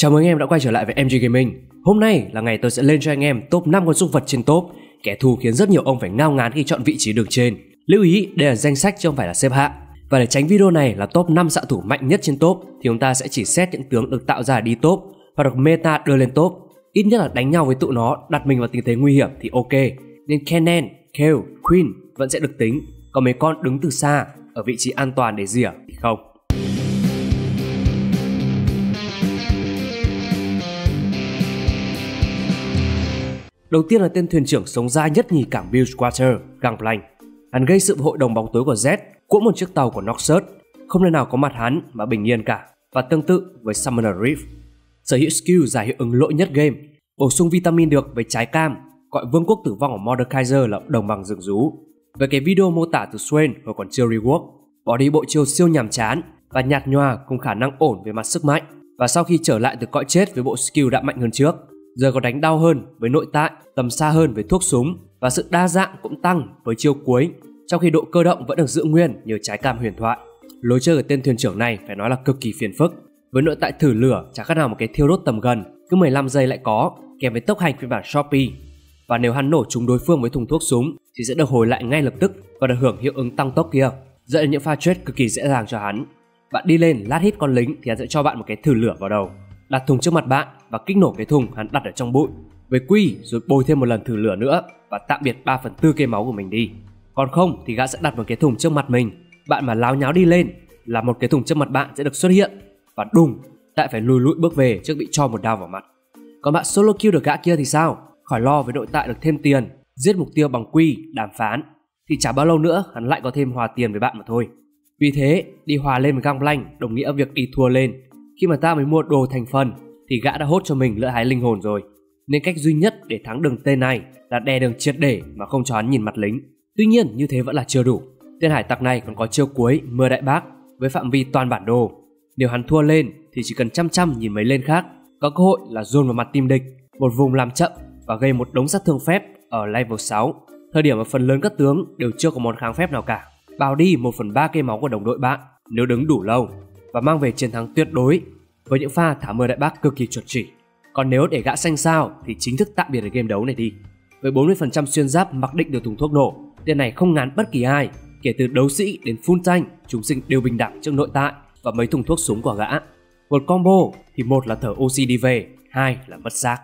Chào mừng anh em đã quay trở lại với MG Gaming. Hôm nay là ngày tôi sẽ lên cho anh em top 5 con súc vật trên top. Kẻ thù khiến rất nhiều ông phải ngao ngán khi chọn vị trí đường trên. Lưu ý, đây là danh sách chứ không phải là xếp hạng. Và để tránh video này là top 5 xạ thủ mạnh nhất trên top thì chúng ta sẽ chỉ xét những tướng được tạo ra đi top và được meta đưa lên top. Ít nhất là đánh nhau với tụi nó, đặt mình vào tình thế nguy hiểm thì ok. Nên Kennen, Kale, Queen vẫn sẽ được tính. Còn mấy con đứng từ xa ở vị trí an toàn để rỉa thì không. Đầu tiên là tên thuyền trưởng sống dai nhất nhì cảng Bilgewater, Gangplank. Hắn gây sự hội đồng bóng tối của Z, cuỗng một chiếc tàu của Noxus. Không nơi nào có mặt hắn mà bình yên cả. Và tương tự với Summoner Reef. Sở hữu skill giải hiệu ứng lỗi nhất game, bổ sung vitamin được với trái cam, gọi vương quốc tử vong của Mordekaiser là đồng bằng rừng rú. Về cái video mô tả từ Swain hồi còn chưa rework, bỏ đi bộ chiêu siêu nhàm chán và nhạt nhòa cùng khả năng ổn về mặt sức mạnh. Và sau khi trở lại từ cõi chết với bộ skill đã mạnh hơn trước, giờ có đánh đau hơn với nội tại, tầm xa hơn với thuốc súng và sự đa dạng cũng tăng với chiêu cuối, trong khi độ cơ động vẫn được giữ nguyên nhờ trái cam huyền thoại. Lối chơi của tên thuyền trưởng này phải nói là cực kỳ phiền phức. Với nội tại thử lửa chẳng khác nào một cái thiêu đốt tầm gần, cứ 15 giây lại có, kèm với tốc hành phiên bản Shopee. Và nếu hắn nổ trúng đối phương với thùng thuốc súng thì sẽ được hồi lại ngay lập tức và được hưởng hiệu ứng tăng tốc kia, dẫn đến những pha trade cực kỳ dễ dàng cho hắn. Bạn đi lên lát hít con lính thì hắn sẽ cho bạn một cái thử lửa vào đầu đặt thùng trước mặt bạn và kích nổ cái thùng hắn đặt ở trong bụi. Với quy rồi bôi thêm một lần thử lửa nữa và tạm biệt 3 phần tư cây máu của mình đi. Còn không thì gã sẽ đặt một cái thùng trước mặt mình. Bạn mà láo nháo đi lên là một cái thùng trước mặt bạn sẽ được xuất hiện và đùng, lại phải lùi lụi bước về trước bị cho một đao vào mặt. Còn bạn solo kill được gã kia thì sao? Khỏi lo với nội tại được thêm tiền, giết mục tiêu bằng quy, đàm phán. Thì chả bao lâu nữa hắn lại có thêm hòa tiền với bạn mà thôi. Vì thế, đi hòa lên với Gangplank đồng nghĩa việc đi thua lên khi mà ta mới mua đồ thành phần, thì gã đã hốt cho mình lợi hái linh hồn rồi. Nên cách duy nhất để thắng đường tên này là đè đường triệt để mà không cho hắn nhìn mặt lính. Tuy nhiên, như thế vẫn là chưa đủ. Tên hải tặc này còn có chiêu cuối, mưa đại bác, với phạm vi toàn bản đồ. Nếu hắn thua lên, thì chỉ cần chăm chăm nhìn mấy lên khác có cơ hội là dồn vào mặt tim địch, một vùng làm chậm và gây một đống sát thương phép ở level 6 thời điểm mà phần lớn các tướng đều chưa có món kháng phép nào cả bào đi 1 phần 3 cây máu của đồng đội bạn, nếu đứng đủ lâu và mang về chiến thắng tuyệt đối với những pha thả mưa đại bác cực kỳ chuẩn chỉ. Còn nếu để gã xanh sao thì chính thức tạm biệt ở game đấu này đi. Với 40% xuyên giáp mặc định được thùng thuốc nổ, tên này không ngán bất kỳ ai, kể từ đấu sĩ đến full tank, chúng sinh đều bình đẳng trước nội tại và mấy thùng thuốc súng của gã. Một combo thì một là thở oxy đi về, hai là mất xác.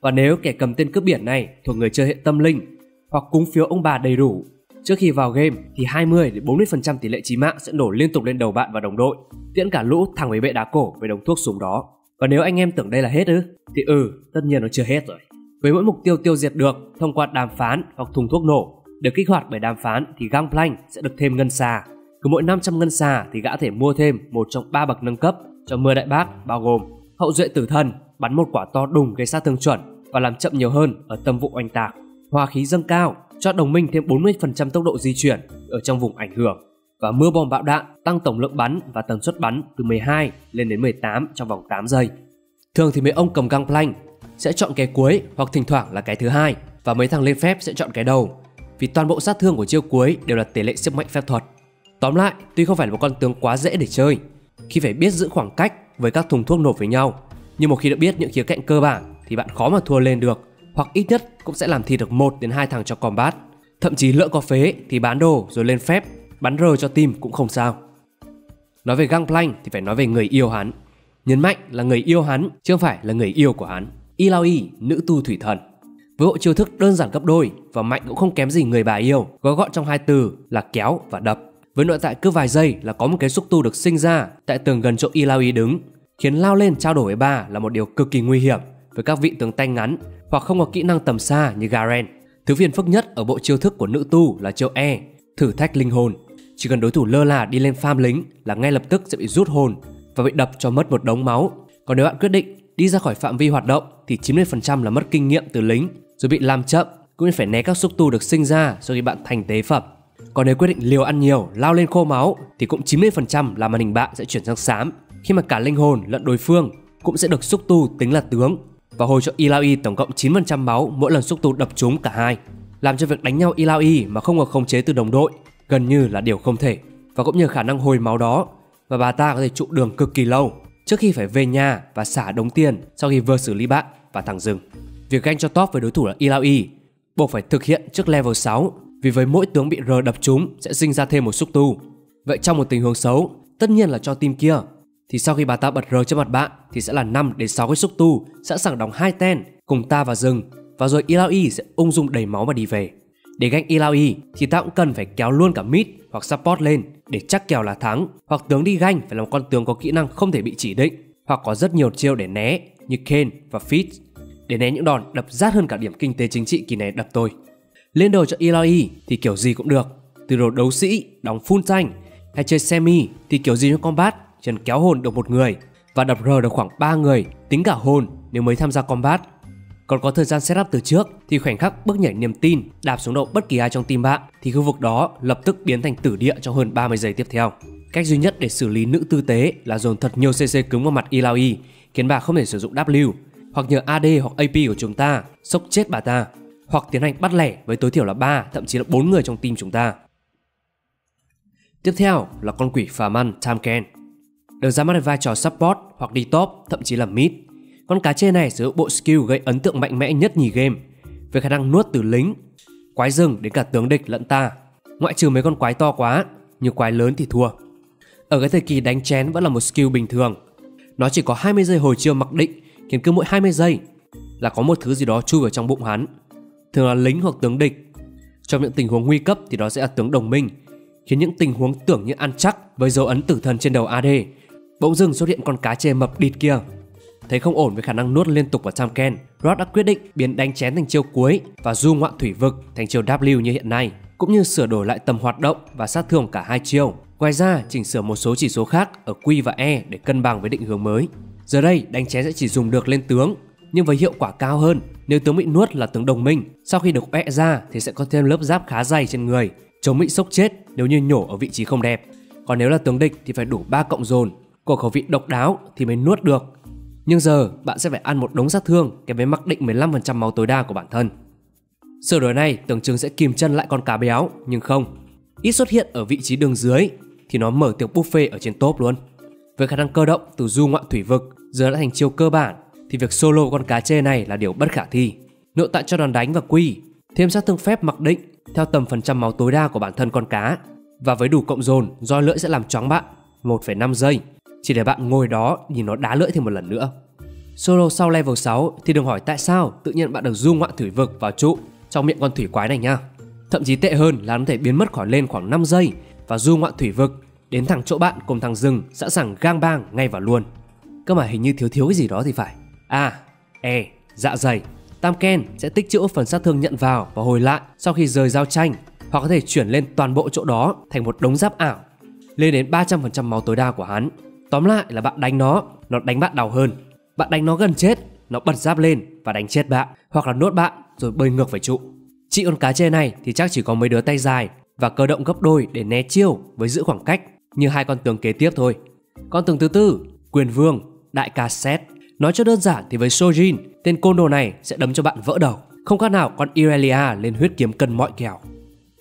Và nếu kẻ cầm tên cướp biển này thuộc người chơi hệ tâm linh hoặc cúng phiếu ông bà đầy đủ Trước khi vào game thì 20 đến 40% tỷ lệ chí mạng sẽ nổ liên tục lên đầu bạn và đồng đội, tiễn cả lũ thằng với bệ đá cổ với đống thuốc súng đó. Và nếu anh em tưởng đây là hết ư, thì ừ, tất nhiên nó chưa hết rồi. Với mỗi mục tiêu tiêu diệt được thông qua đàm phán hoặc thùng thuốc nổ, được kích hoạt bởi đàm phán thì Gangplank sẽ được thêm ngân xà. Cứ mỗi 500 ngân xà thì gã thể mua thêm một trong ba bậc nâng cấp cho mưa đại bác bao gồm hậu duệ tử thần bắn một quả to đùng gây sát thương chuẩn và làm chậm nhiều hơn ở tâm vụ oanh tạc hòa khí dâng cao cho đồng minh thêm 40% tốc độ di chuyển ở trong vùng ảnh hưởng và mưa bom bạo đạn tăng tổng lượng bắn và tần suất bắn từ 12 lên đến 18 trong vòng 8 giây. Thường thì mấy ông cầm găng plank sẽ chọn cái cuối hoặc thỉnh thoảng là cái thứ hai và mấy thằng lên phép sẽ chọn cái đầu vì toàn bộ sát thương của chiêu cuối đều là tỷ lệ sức mạnh phép thuật. Tóm lại, tuy không phải là một con tướng quá dễ để chơi, khi phải biết giữ khoảng cách với các thùng thuốc nổ với nhau, nhưng một khi đã biết những khía cạnh cơ bản thì bạn khó mà thua lên được hoặc ít nhất cũng sẽ làm thịt được 1 đến 2 thằng cho combat. Thậm chí lỡ có phế thì bán đồ rồi lên phép, bắn rơi cho team cũng không sao. Nói về Gangplank thì phải nói về người yêu hắn. Nhấn mạnh là người yêu hắn chứ không phải là người yêu của hắn. Ilaoi, nữ tu thủy thần. Với bộ chiêu thức đơn giản gấp đôi và mạnh cũng không kém gì người bà yêu, gói gọn trong hai từ là kéo và đập. Với nội tại cứ vài giây là có một cái xúc tu được sinh ra tại tường gần chỗ Ilaoi đứng, khiến lao lên trao đổi với bà là một điều cực kỳ nguy hiểm với các vị tướng tay ngắn hoặc không có kỹ năng tầm xa như Garen. Thứ phiền phức nhất ở bộ chiêu thức của nữ tu là chiêu E, thử thách linh hồn. Chỉ cần đối thủ lơ là đi lên farm lính là ngay lập tức sẽ bị rút hồn và bị đập cho mất một đống máu. Còn nếu bạn quyết định đi ra khỏi phạm vi hoạt động thì 90% là mất kinh nghiệm từ lính rồi bị làm chậm cũng như phải né các xúc tu được sinh ra sau khi bạn thành tế phẩm. Còn nếu quyết định liều ăn nhiều, lao lên khô máu thì cũng 90% là màn hình bạn sẽ chuyển sang xám khi mà cả linh hồn lẫn đối phương cũng sẽ được xúc tu tính là tướng và hồi cho Ilaoi tổng cộng 9% máu mỗi lần xúc tu đập trúng cả hai, làm cho việc đánh nhau Ilaoi mà không có khống chế từ đồng đội gần như là điều không thể. Và cũng nhờ khả năng hồi máu đó và bà ta có thể trụ đường cực kỳ lâu. trước khi phải về nhà và xả đống tiền sau khi vừa xử lý bạn và thằng rừng. Việc ganh cho top với đối thủ là Ilaoi buộc phải thực hiện trước level 6 vì với mỗi tướng bị R đập trúng sẽ sinh ra thêm một xúc tu. Vậy trong một tình huống xấu, tất nhiên là cho team kia thì sau khi bà ta bật rờ cho mặt bạn thì sẽ là 5 đến 6 cái xúc tu sẵn sàng đóng hai ten cùng ta và rừng. Và rồi Ilaoi sẽ ung dung đầy máu mà đi về. Để gánh Ilaoi thì ta cũng cần phải kéo luôn cả mid hoặc support lên để chắc kèo là thắng. Hoặc tướng đi ganh phải là một con tướng có kỹ năng không thể bị chỉ định. Hoặc có rất nhiều chiêu để né như Kane và Fitz. Để né những đòn đập rát hơn cả điểm kinh tế chính trị kỳ này đập tôi. Lên đồ cho Ilaoi thì kiểu gì cũng được, từ đồ đấu sĩ, đóng full tank hay chơi semi thì kiểu gì trong combat chân kéo hồn được một người và đập R được khoảng 3 người, tính cả hồn nếu mới tham gia combat. Còn có thời gian setup từ trước thì khoảnh khắc bước nhảy niềm tin, đạp xuống đầu bất kỳ ai trong team bạn thì khu vực đó lập tức biến thành tử địa trong hơn 30 giây tiếp theo. Cách duy nhất để xử lý nữ tư tế là dồn thật nhiều CC cứng vào mặt Ilaoi, khiến bà không thể sử dụng W, hoặc nhờ AD hoặc AP của chúng ta, sốc chết bà ta, hoặc tiến hành bắt lẻ với tối thiểu là 3 thậm chí là 4 người trong team chúng ta. Tiếp theo là con quỷ phàm ăn Tamken. Được ra mắt vai trò support hoặc đi top thậm chí là mid. Con cá chê này sử dụng bộ skill gây ấn tượng mạnh mẽ nhất nhì game với khả năng nuốt từ lính, quái rừng đến cả tướng địch lẫn ta. Ngoại trừ mấy con quái to quá, như quái lớn thì thua. Ở cái thời kỳ đánh chén vẫn là một skill bình thường. Nó chỉ có 20 giây hồi chiêu mặc định khiến cứ mỗi 20 giây là có một thứ gì đó chui vào trong bụng hắn. Thường là lính hoặc tướng địch. Trong những tình huống nguy cấp thì đó sẽ là tướng đồng minh, khiến những tình huống tưởng như ăn chắc với dấu ấn tử thần trên đầu AD. Bỗng dưng xuất hiện con cá chê mập địt kia. Thấy không ổn với khả năng nuốt liên tục vào Tamken, Rod đã quyết định biến đánh chén thành chiêu cuối và du ngoạn thủy vực thành chiêu W như hiện nay, cũng như sửa đổi lại tầm hoạt động và sát thương cả hai chiêu. Ngoài ra, chỉnh sửa một số chỉ số khác ở Q và E để cân bằng với định hướng mới. Giờ đây, đánh chén sẽ chỉ dùng được lên tướng, nhưng với hiệu quả cao hơn. Nếu tướng bị nuốt là tướng đồng minh, sau khi được vẽ ra thì sẽ có thêm lớp giáp khá dày trên người, chống bị sốc chết nếu như nhổ ở vị trí không đẹp. Còn nếu là tướng địch thì phải đủ 3 cộng dồn, có khẩu vị độc đáo thì mới nuốt được. Nhưng giờ bạn sẽ phải ăn một đống sát thương kèm với mặc định 15% máu tối đa của bản thân. Sửa đổi này tưởng chừng sẽ kìm chân lại con cá béo, nhưng không. Ít xuất hiện ở vị trí đường dưới thì nó mở tiệc buffet ở trên top luôn. Với khả năng cơ động từ du ngoạn thủy vực giờ đã thành chiêu cơ bản thì việc solo con cá chê này là điều bất khả thi. Nội tại cho đòn đánh và quy, thêm sát thương phép mặc định theo tầm phần trăm máu tối đa của bản thân con cá và với đủ cộng dồn, roi lưỡi sẽ làm choáng bạn 1,5 giây chỉ để bạn ngồi đó nhìn nó đá lưỡi thêm một lần nữa. Solo sau level 6 thì đừng hỏi tại sao tự nhiên bạn được du ngoạn thủy vực vào trụ trong miệng con thủy quái này nha. Thậm chí tệ hơn là nó thể biến mất khỏi lên khoảng 5 giây và du ngoạn thủy vực đến thẳng chỗ bạn cùng thằng rừng sẵn sàng gang bang ngay vào luôn. Cơ mà hình như thiếu thiếu cái gì đó thì phải. À, E, dạ dày. Tam Ken sẽ tích trữ phần sát thương nhận vào và hồi lại sau khi rời giao tranh hoặc có thể chuyển lên toàn bộ chỗ đó thành một đống giáp ảo lên đến 300% máu tối đa của hắn. Tóm lại là bạn đánh nó, nó đánh bạn đau hơn. Bạn đánh nó gần chết, nó bật giáp lên và đánh chết bạn hoặc là nuốt bạn rồi bơi ngược về trụ. Chị con cá chê này thì chắc chỉ có mấy đứa tay dài và cơ động gấp đôi để né chiêu với giữ khoảng cách như hai con tướng kế tiếp thôi. Con tướng thứ tư, quyền vương, đại ca Set. Nói cho đơn giản thì với Sojin, tên côn đồ này sẽ đấm cho bạn vỡ đầu. Không khác nào con Irelia lên huyết kiếm cân mọi kèo.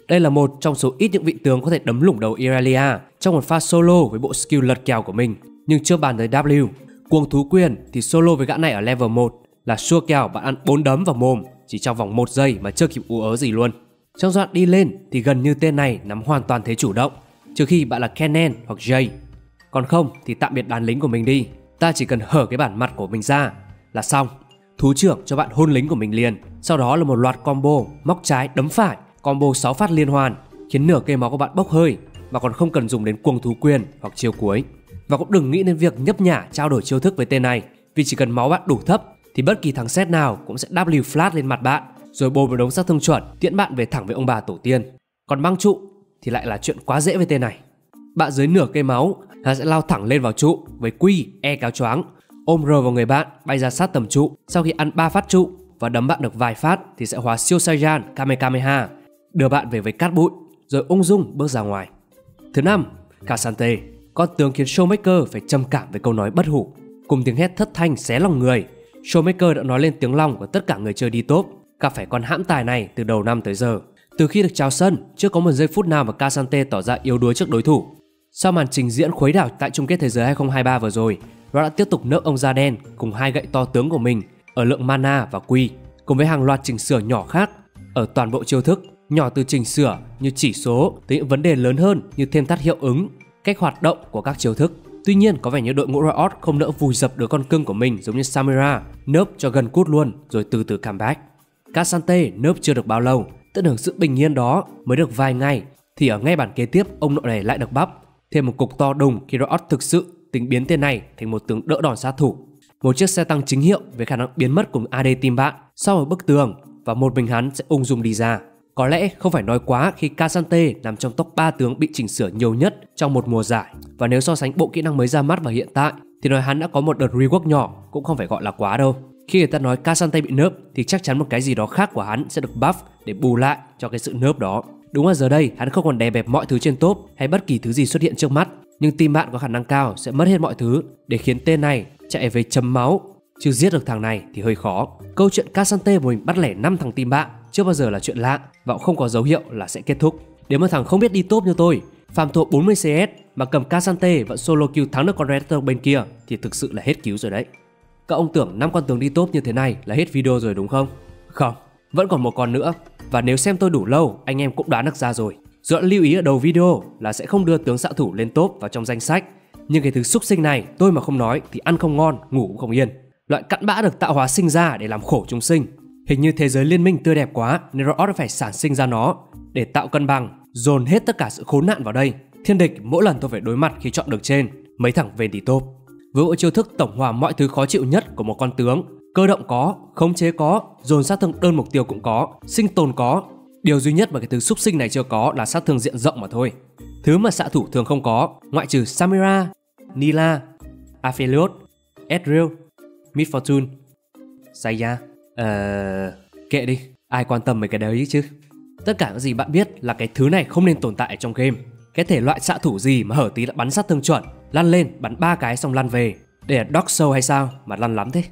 Đây là một trong số ít những vị tướng có thể đấm lủng đầu Irelia trong một pha solo với bộ skill lật kèo của mình. Nhưng chưa bàn tới W, cuồng thú quyền thì solo với gã này ở level 1 là sure kèo bạn ăn 4 đấm vào mồm chỉ trong vòng 1 giây mà chưa kịp ú ớ gì luôn. Trong đoạn đi lên thì gần như tên này nắm hoàn toàn thế chủ động, trừ khi bạn là Kennen hoặc Jay. Còn không thì tạm biệt đàn lính của mình đi, ta chỉ cần hở cái bản mặt của mình ra là xong. Thú trưởng cho bạn hôn lính của mình liền, sau đó là một loạt combo móc trái đấm phải, combo 6 phát liên hoàn khiến nửa cây máu của bạn bốc hơi mà còn không cần dùng đến cuồng thú quyền hoặc chiêu cuối. Và cũng đừng nghĩ đến việc nhấp nhả trao đổi chiêu thức với tên này, vì chỉ cần máu bạn đủ thấp thì bất kỳ thằng set nào cũng sẽ W flat lên mặt bạn rồi bồi một đống sát thương chuẩn tiễn bạn về thẳng với ông bà tổ tiên. Còn băng trụ thì lại là chuyện quá dễ với tên này. Bạn dưới nửa cây máu là sẽ lao thẳng lên vào trụ với quy e cáo choáng ôm rờ vào người bạn bay ra sát tầm trụ sau khi ăn 3 phát trụ và đấm bạn được vài phát thì sẽ hóa siêu Saiyan Kamehameha đưa bạn về với cát bụi rồi ung dung bước ra ngoài. Thứ năm, Casante, con tướng khiến Showmaker phải trầm cảm với câu nói bất hủ. Cùng tiếng hét thất thanh xé lòng người, Showmaker đã nói lên tiếng lòng của tất cả người chơi đi top, gặp phải con hãm tài này từ đầu năm tới giờ. Từ khi được chào sân, chưa có một giây phút nào mà Casante tỏ ra yếu đuối trước đối thủ. Sau màn trình diễn khuấy đảo tại chung kết thế giới 2023 vừa rồi, nó đã tiếp tục nợ ông da đen cùng hai gậy to tướng của mình ở lượng mana và quy, cùng với hàng loạt chỉnh sửa nhỏ khác ở toàn bộ chiêu thức, nhỏ từ chỉnh sửa như chỉ số tới những vấn đề lớn hơn như thêm thắt hiệu ứng, cách hoạt động của các chiêu thức. Tuy nhiên có vẻ như đội ngũ Riot không nỡ vùi dập đứa con cưng của mình giống như Samira, nớp cho gần cút luôn rồi từ từ comeback. Casante nớp chưa được bao lâu, tận hưởng sự bình yên đó mới được vài ngày thì ở ngay bản kế tiếp ông nội này lại được bắp thêm một cục to đùng khi Riot thực sự tính biến tên này thành một tướng đỡ đòn sát thủ. Một chiếc xe tăng chính hiệu với khả năng biến mất cùng AD team bạn sau một bức tường và một mình hắn sẽ ung dung đi ra. Có lẽ không phải nói quá khi Casante nằm trong top 3 tướng bị chỉnh sửa nhiều nhất trong một mùa giải và nếu so sánh bộ kỹ năng mới ra mắt và hiện tại, thì nói hắn đã có một đợt rework nhỏ cũng không phải gọi là quá đâu. Khi người ta nói Casante bị nớp thì chắc chắn một cái gì đó khác của hắn sẽ được buff để bù lại cho cái sự nớp đó. Đúng là giờ đây, hắn không còn đè bẹp mọi thứ trên top hay bất kỳ thứ gì xuất hiện trước mắt nhưng team bạn có khả năng cao sẽ mất hết mọi thứ để khiến tên này chạy về chấm máu chứ giết được thằng này thì hơi khó. Câu chuyện Casante của mình bắt lẻ 5 thằng team bạn chưa bao giờ là chuyện lạ và cũng không có dấu hiệu là sẽ kết thúc. Nếu mà thằng không biết đi top như tôi, phạm thua 40 CS mà cầm Casante vẫn solo kill thắng được con Redstone bên kia thì thực sự là hết cứu rồi đấy. Các ông tưởng năm con tướng đi top như thế này là hết video rồi đúng không? Không, vẫn còn một con nữa. Và nếu xem tôi đủ lâu, anh em cũng đoán được ra rồi. Dọn lưu ý ở đầu video là sẽ không đưa tướng xạ thủ lên top vào trong danh sách. Nhưng cái thứ xúc sinh này tôi mà không nói thì ăn không ngon, ngủ cũng không yên. Loại cặn bã được tạo hóa sinh ra để làm khổ chúng sinh. Hình như thế giới liên minh tươi đẹp quá nên Riot phải sản sinh ra nó để tạo cân bằng, dồn hết tất cả sự khốn nạn vào đây. Thiên địch mỗi lần tôi phải đối mặt khi chọn được trên, mấy thằng về tỷ top. Với bộ chiêu thức tổng hòa mọi thứ khó chịu nhất của một con tướng, cơ động có, khống chế có, dồn sát thương đơn mục tiêu cũng có, sinh tồn có. Điều duy nhất mà cái thứ xúc sinh này chưa có là sát thương diện rộng mà thôi. Thứ mà xạ thủ thường không có, ngoại trừ Samira, Nila, Aphelios, Ezreal, Mid Fortune, Saya. Ờ... kệ đi, ai quan tâm mấy cái đấy chứ. Tất cả những gì bạn biết là cái thứ này không nên tồn tại trong game. Cái thể loại xạ thủ gì mà hở tí là bắn sát thương chuẩn, lăn lên bắn ba cái xong lăn về. Để là Dark Soul hay sao mà lăn lắm thế?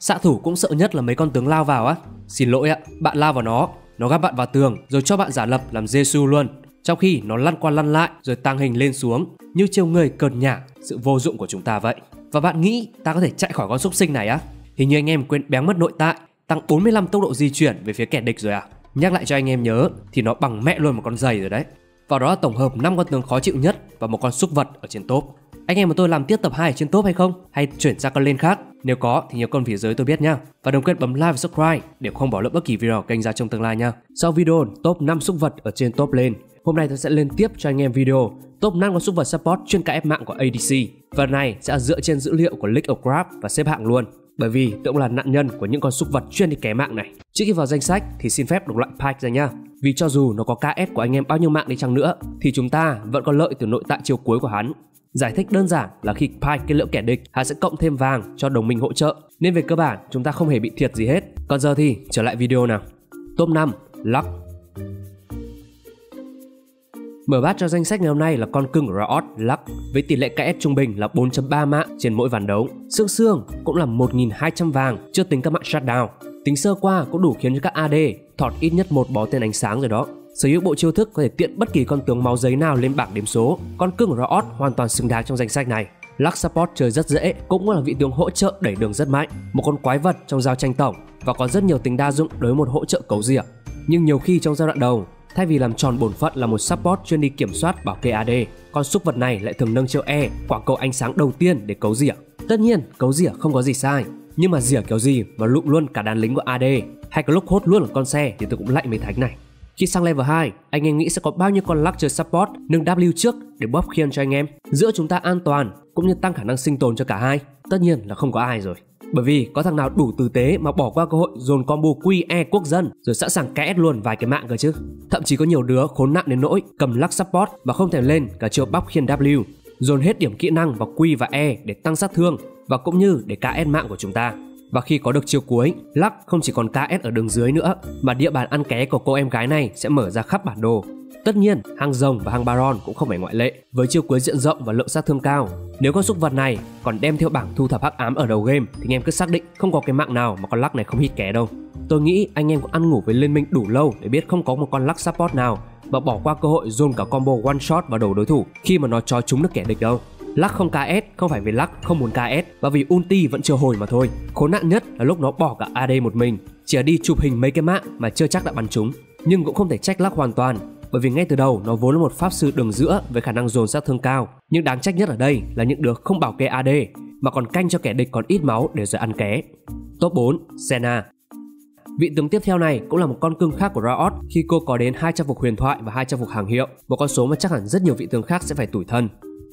Xạ thủ cũng sợ nhất là mấy con tướng lao vào á. Xin lỗi ạ, bạn lao vào nó, nó gắp bạn vào tường rồi cho bạn giả lập làm Jesu luôn. Trong khi nó lăn qua lăn lại rồi tăng hình lên xuống như chiều người cợt nhả sự vô dụng của chúng ta vậy. Và bạn nghĩ ta có thể chạy khỏi con xúc sinh này á? Hình như anh em quên béng mất nội tại, tăng 45 tốc độ di chuyển về phía kẻ địch rồi à? Nhắc lại cho anh em nhớ thì nó bằng mẹ luôn một con giày rồi đấy. Và đó là tổng hợp 5 con tướng khó chịu nhất và một con xúc vật ở trên top. Anh em và tôi làm tiếp tập 2 ở trên top hay không? Hay chuyển sang con lên khác? Nếu có thì nhớ con phía dưới tôi biết nha. Và đừng quên bấm like và subscribe để không bỏ lỡ bất kỳ video kênh ra trong tương lai nha. Sau video top 5 xúc vật ở trên top lên, hôm nay tôi sẽ lên tiếp cho anh em video top 5 con súc vật support chuyên cãi ép mạng của ADC. Phần này sẽ dựa trên dữ liệu của League of Craft và xếp hạng luôn. Bởi vì tôi cũng là nạn nhân của những con súc vật chuyên đi ké mạng này. Trước khi vào danh sách thì xin phép đọc loại pack ra nha. Vì cho dù nó có KS của anh em bao nhiêu mạng đi chăng nữa thì chúng ta vẫn có lợi từ nội tại chiều cuối của hắn. Giải thích đơn giản là khi Pike kết liễu kẻ địch, hắn sẽ cộng thêm vàng cho đồng minh hỗ trợ. Nên về cơ bản, chúng ta không hề bị thiệt gì hết. Còn giờ thì trở lại video nào. Top 5, Luck. Mở bát cho danh sách ngày hôm nay là con cưng của Riot Luck với tỷ lệ KS trung bình là 4.3 mạng trên mỗi ván đấu. Xương xương cũng là 1.200 vàng chưa tính các mạng shutdown. Tính sơ qua cũng đủ khiến cho các AD thọt ít nhất một bó tên ánh sáng rồi đó. Sở hữu bộ chiêu thức có thể tiện bất kỳ con tướng máu giấy nào lên bảng điểm số. Con cưng của hoàn toàn xứng đáng trong danh sách này. Luck Support chơi rất dễ, cũng là vị tướng hỗ trợ đẩy đường rất mạnh, một con quái vật trong giao tranh tổng và có rất nhiều tính đa dụng đối với một hỗ trợ cấu rỉa. Nhưng nhiều khi trong giai đoạn đầu, thay vì làm tròn bổn phận là một support chuyên đi kiểm soát bảo kê AD, con súc vật này lại thường nâng chiêu E, quả cầu ánh sáng đầu tiên để cấu rỉa. Tất nhiên, cấu rỉa không có gì sai, nhưng mà rỉa kiểu gì mà lụng luôn cả đàn lính của AD, hay có lúc hốt luôn ở con xe thì tôi cũng lạnh mấy thánh này. Khi sang level 2, anh em nghĩ sẽ có bao nhiêu con lắc chơi support nâng W trước để buff khiên cho anh em? Giữa chúng ta an toàn cũng như tăng khả năng sinh tồn cho cả hai? Tất nhiên là không có ai rồi. Bởi vì có thằng nào đủ tử tế mà bỏ qua cơ hội dồn combo QE quốc dân rồi sẵn sàng kẽ luôn vài cái mạng cơ chứ. Thậm chí có nhiều đứa khốn nạn đến nỗi cầm lắc support mà không thể lên cả chiều bóc khiên W, dồn hết điểm kỹ năng vào Q và E để tăng sát thương và cũng như để KS mạng của chúng ta. Và khi có được chiêu cuối, Lắc không chỉ còn KS ở đường dưới nữa, mà địa bàn ăn ké của cô em gái này sẽ mở ra khắp bản đồ. Tất nhiên, hang rồng và hang Baron cũng không phải ngoại lệ, với chiêu cuối diện rộng và lượng sát thương cao. Nếu con súc vật này còn đem theo bảng thu thập hắc ám ở đầu game thì anh em cứ xác định không có cái mạng nào mà con lắc này không hit ké đâu. Tôi nghĩ anh em cũng ăn ngủ với liên minh đủ lâu để biết không có một con lắc support nào mà bỏ qua cơ hội dồn cả combo one shot vào đầu đối thủ khi mà nó cho trúng được kẻ địch đâu. Lắc không KS không phải vì Lắc không muốn KS và vì ulti vẫn chưa hồi mà thôi. Khốn nạn nhất là lúc nó bỏ cả AD một mình, chỉ đi chụp hình mấy cái mạng mà chưa chắc đã bắn chúng, Nhưng cũng không thể trách Lắc hoàn toàn bởi vì ngay từ đầu nó vốn là một pháp sư đường giữa với khả năng dồn sát thương cao. Nhưng đáng trách nhất ở đây là những đứa không bảo kê AD mà còn canh cho kẻ địch còn ít máu để rồi ăn ké. Top 4, Senna Vị tướng tiếp theo này cũng là một con cưng khác của Riot khi cô có đến hai trang phục huyền thoại và hai trang phục hàng hiệu, một con số mà chắc hẳn rất nhiều vị tướng khác sẽ phải tủi thân.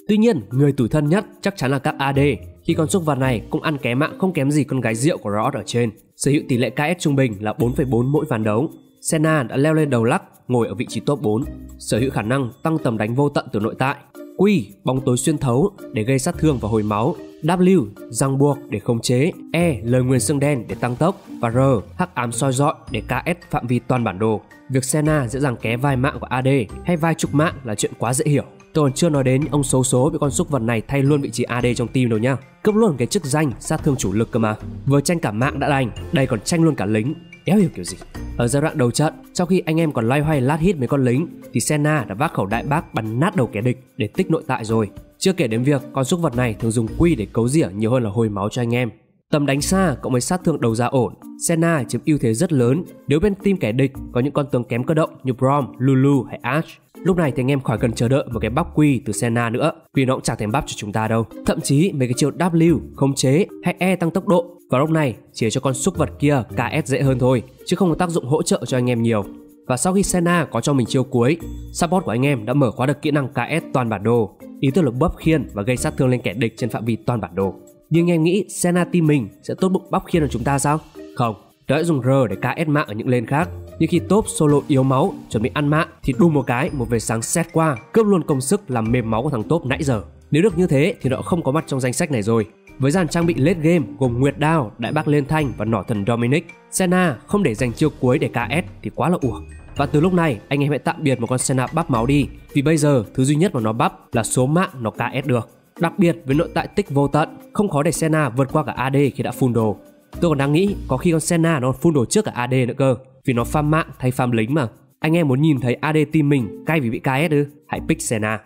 Tuy nhiên, người tủi thân nhất chắc chắn là các AD khi con xúc vật này cũng ăn ké mạng không kém gì con gái rượu của Riot ở trên. Sở hữu tỷ lệ KS trung bình là 4,4 mỗi ván đấu. Senna đã leo lên đầu lắc, ngồi ở vị trí top 4, sở hữu khả năng tăng tầm đánh vô tận từ nội tại. Q, bóng tối xuyên thấu để gây sát thương và hồi máu. W, răng buộc để khống chế. E, lời nguyền xương đen để tăng tốc. Và R, hắc ám soi dọi để KS phạm vi toàn bản đồ. Việc Senna dễ dàng ké vai mạng của AD hay vai trục mạng là chuyện quá dễ hiểu. Tôi còn chưa nói đến những ông xấu số bị con xúc vật này thay luôn vị trí AD trong team đâu nhá. Cướp luôn cái chức danh sát thương chủ lực cơ mà. Vừa tranh cả mạng đã đành, đây còn tranh luôn cả lính. Éo hiểu kiểu gì. Ở giai đoạn đầu trận, trong khi anh em còn loay hoay lát hít mấy con lính, thì Senna đã vác khẩu đại bác bắn nát đầu kẻ địch để tích nội tại rồi. Chưa kể đến việc con xúc vật này thường dùng quy để cấu rỉa nhiều hơn là hồi máu cho anh em. Tầm đánh xa cộng với sát thương đầu ra ổn, Senna chiếm ưu thế rất lớn nếu bên team kẻ địch có những con tướng kém cơ động như Brom, Lulu hay Ash. Lúc này thì anh em khỏi cần chờ đợi một cái bắp quy từ Senna nữa vì nó cũng chẳng thèm bắp cho chúng ta đâu. Thậm chí mấy cái chiêu W, khống chế hay E tăng tốc độ vào lúc này chỉ cho con súc vật kia KS dễ hơn thôi chứ không có tác dụng hỗ trợ cho anh em nhiều. Và sau khi Senna có cho mình chiêu cuối, support của anh em đã mở khóa được kỹ năng KS toàn bản đồ, ý tưởng là buff khiên và gây sát thương lên kẻ địch trên phạm vi toàn bản đồ. Nhưng em nghĩ Senna team mình sẽ tốt bụng bóc khiên ở chúng ta sao? Không, nó đã dùng R để KS mạng ở những lane khác. Nhưng khi top solo yếu máu chuẩn bị ăn mạng thì đùng một cái một vệt sáng xét qua cướp luôn công sức làm mềm máu của thằng top nãy giờ. Nếu được như thế thì nó không có mặt trong danh sách này rồi. Với dàn trang bị late game gồm Nguyệt Đao, Đại Bác Liên Thanh và Nỏ Thần Dominic, Senna không để dành chiêu cuối để KS thì quá là uổng. Và từ lúc này anh em hãy tạm biệt một con Senna bắp máu đi Vì bây giờ thứ duy nhất mà nó bắp là số mạng nó KS được Đặc biệt, với nội tại tích vô tận, Không khó để Senna vượt qua cả AD khi đã full đồ. Tôi còn đang nghĩ, có khi con Senna nó full đồ trước cả AD nữa cơ, Vì nó farm mạng thay farm lính mà. Anh em muốn nhìn thấy AD team mình cay vì bị KS ư? Hãy pick Senna.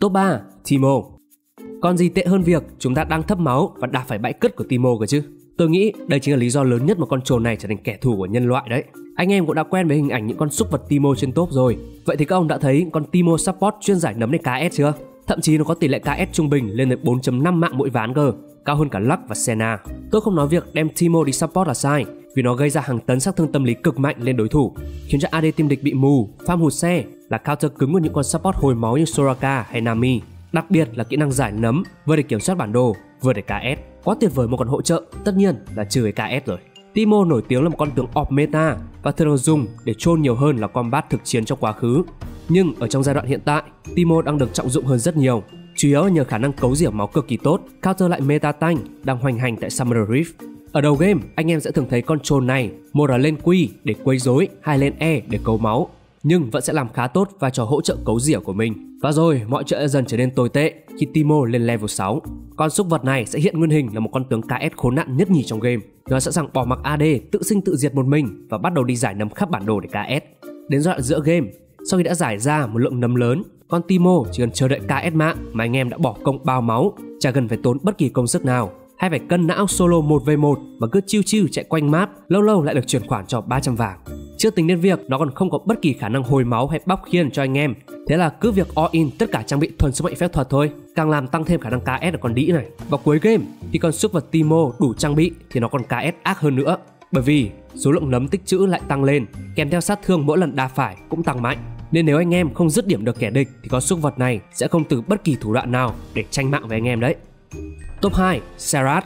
Top 3 Timo. Còn gì tệ hơn việc chúng ta đang thấp máu và đạp phải bãi cất của Timo cơ chứ? Tôi nghĩ đây chính là lý do lớn nhất mà con trồn này trở thành kẻ thù của nhân loại đấy. Anh em cũng đã quen với hình ảnh những con súc vật Timo trên top rồi. Vậy thì các ông đã thấy con Timo support chuyên giải nấm này KS chưa? Thậm chí nó có tỷ lệ KS trung bình lên tới 4.5 mạng mỗi ván cơ, cao hơn cả Luck và Senna. Tôi không nói việc đem Timo đi support là sai, vì nó gây ra hàng tấn sát thương tâm lý cực mạnh lên đối thủ, khiến cho AD team địch bị mù, farm hụt xe, là counter cứng của những con support hồi máu như Soraka hay Nami. Đặc biệt là kỹ năng giải nấm, vừa để kiểm soát bản đồ, vừa để KS. Quá tuyệt vời một con hỗ trợ, tất nhiên là trừ cái KS rồi. Timo nổi tiếng là một con tướng off meta và thường dùng để chôn nhiều hơn là combat thực chiến trong quá khứ. Nhưng ở trong giai đoạn hiện tại, Timo đang được trọng dụng hơn rất nhiều, chủ yếu nhờ khả năng cấu rỉa máu cực kỳ tốt, counter lại meta tank đang hoành hành tại Summer Rift. Ở đầu game, anh em sẽ thường thấy con trồn này một là lên Q để quấy rối, hai lên E để cấu máu, nhưng vẫn sẽ làm khá tốt vai trò hỗ trợ cấu rỉa của mình. Và rồi, mọi chuyện dần trở nên tồi tệ khi Timo lên level 6. Con súc vật này sẽ hiện nguyên hình là một con tướng KS khốn nạn nhất nhì trong game. Nó sẵn sàng bỏ mặc AD, tự sinh tự diệt một mình và bắt đầu đi giải nấm khắp bản đồ để KS. Đến giai đoạn giữa game, sau khi đã giải ra một lượng nấm lớn, con Timo chỉ cần chờ đợi KS mạng mà anh em đã bỏ công bao máu, chả cần phải tốn bất kỳ công sức nào hay phải cân não solo 1v1 mà cứ chiêu chiêu chạy quanh map, lâu lâu lại được chuyển khoản cho 300 vàng. Chưa tính đến việc nó còn không có bất kỳ khả năng hồi máu hay bóc khiên cho anh em. Thế là cứ việc all in tất cả trang bị thuần sức mạnh phép thuật thôi, càng làm tăng thêm khả năng KS ở con đĩ này. Và cuối game, khi con súc vật Timo đủ trang bị thì nó còn KS ác hơn nữa. Bởi vì số lượng nấm tích trữ lại tăng lên, kèm theo sát thương mỗi lần đa phải cũng tăng mạnh. Nên nếu anh em không dứt điểm được kẻ địch thì con súc vật này sẽ không từ bất kỳ thủ đoạn nào để tranh mạng với anh em đấy. Top 2, Serat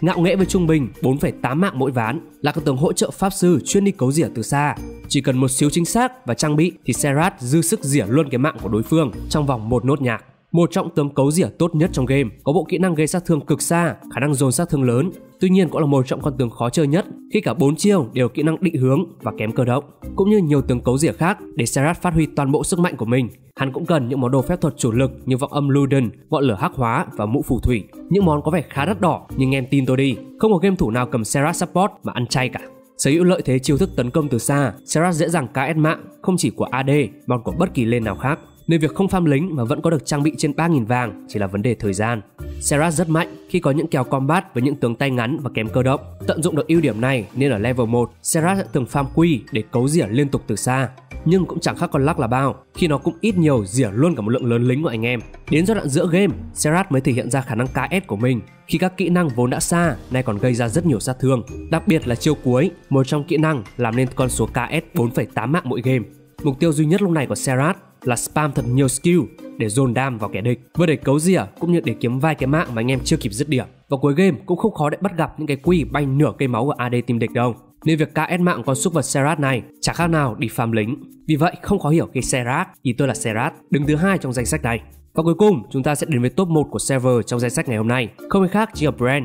Ngạo nghễ với trung bình 4,8 mạng mỗi ván là các tướng hỗ trợ pháp sư chuyên đi cấu rỉa từ xa. Chỉ cần một xíu chính xác và trang bị thì Serat dư sức rỉa luôn cái mạng của đối phương trong vòng một nốt nhạc. Một trọng tướng cấu rỉa tốt nhất trong game, có bộ kỹ năng gây sát thương cực xa, khả năng dồn sát thương lớn. Tuy nhiên cũng là một trọng con tướng khó chơi nhất khi cả bốn chiêu đều kỹ năng định hướng và kém cơ động, cũng như nhiều tướng cấu rỉa khác để Serat phát huy toàn bộ sức mạnh của mình. Hắn cũng cần những món đồ phép thuật chủ lực như vọng âm Luden, ngọn lửa hắc hóa và mũ phù thủy. Những món có vẻ khá đắt đỏ nhưng em tin tôi đi, không có game thủ nào cầm Serat support mà ăn chay cả. Sở hữu lợi thế chiêu thức tấn công từ xa, Serat dễ dàng KS mạng không chỉ của AD mà còn của bất kỳ lên nào khác nên việc không farm lính mà vẫn có được trang bị trên 3.000 vàng chỉ là vấn đề thời gian. Serat rất mạnh khi có những kèo combat với những tướng tay ngắn và kém cơ động. Tận dụng được ưu điểm này nên ở level 1, Serat sẽ thường farm quy để cấu rỉa liên tục từ xa. Nhưng cũng chẳng khác con lắc là bao, khi nó cũng ít nhiều rỉa luôn cả một lượng lớn lính của anh em. Đến giai đoạn giữa game, Serat mới thể hiện ra khả năng KS của mình khi các kỹ năng vốn đã xa nay còn gây ra rất nhiều sát thương. Đặc biệt là chiêu cuối, một trong kỹ năng làm nên con số KS 4,8 mạng mỗi game. Mục tiêu duy nhất lúc này của Serat là spam thật nhiều skill để dồn đam vào kẻ địch. Vừa để cấu rỉa cũng như để kiếm vài cái mạng mà anh em chưa kịp dứt điểm. Và cuối game cũng không khó để bắt gặp những cái quy bay nửa cây máu của AD team địch đâu. Nên việc KS mạng con súc vật Serat này chả khác nào đi farm lính. Vì vậy không khó hiểu khi Serat ý tôi là Serat đứng thứ hai trong danh sách này. Và cuối cùng chúng ta sẽ đến với top 1 của server trong danh sách ngày hôm nay. Không ai khác chỉ là Brand.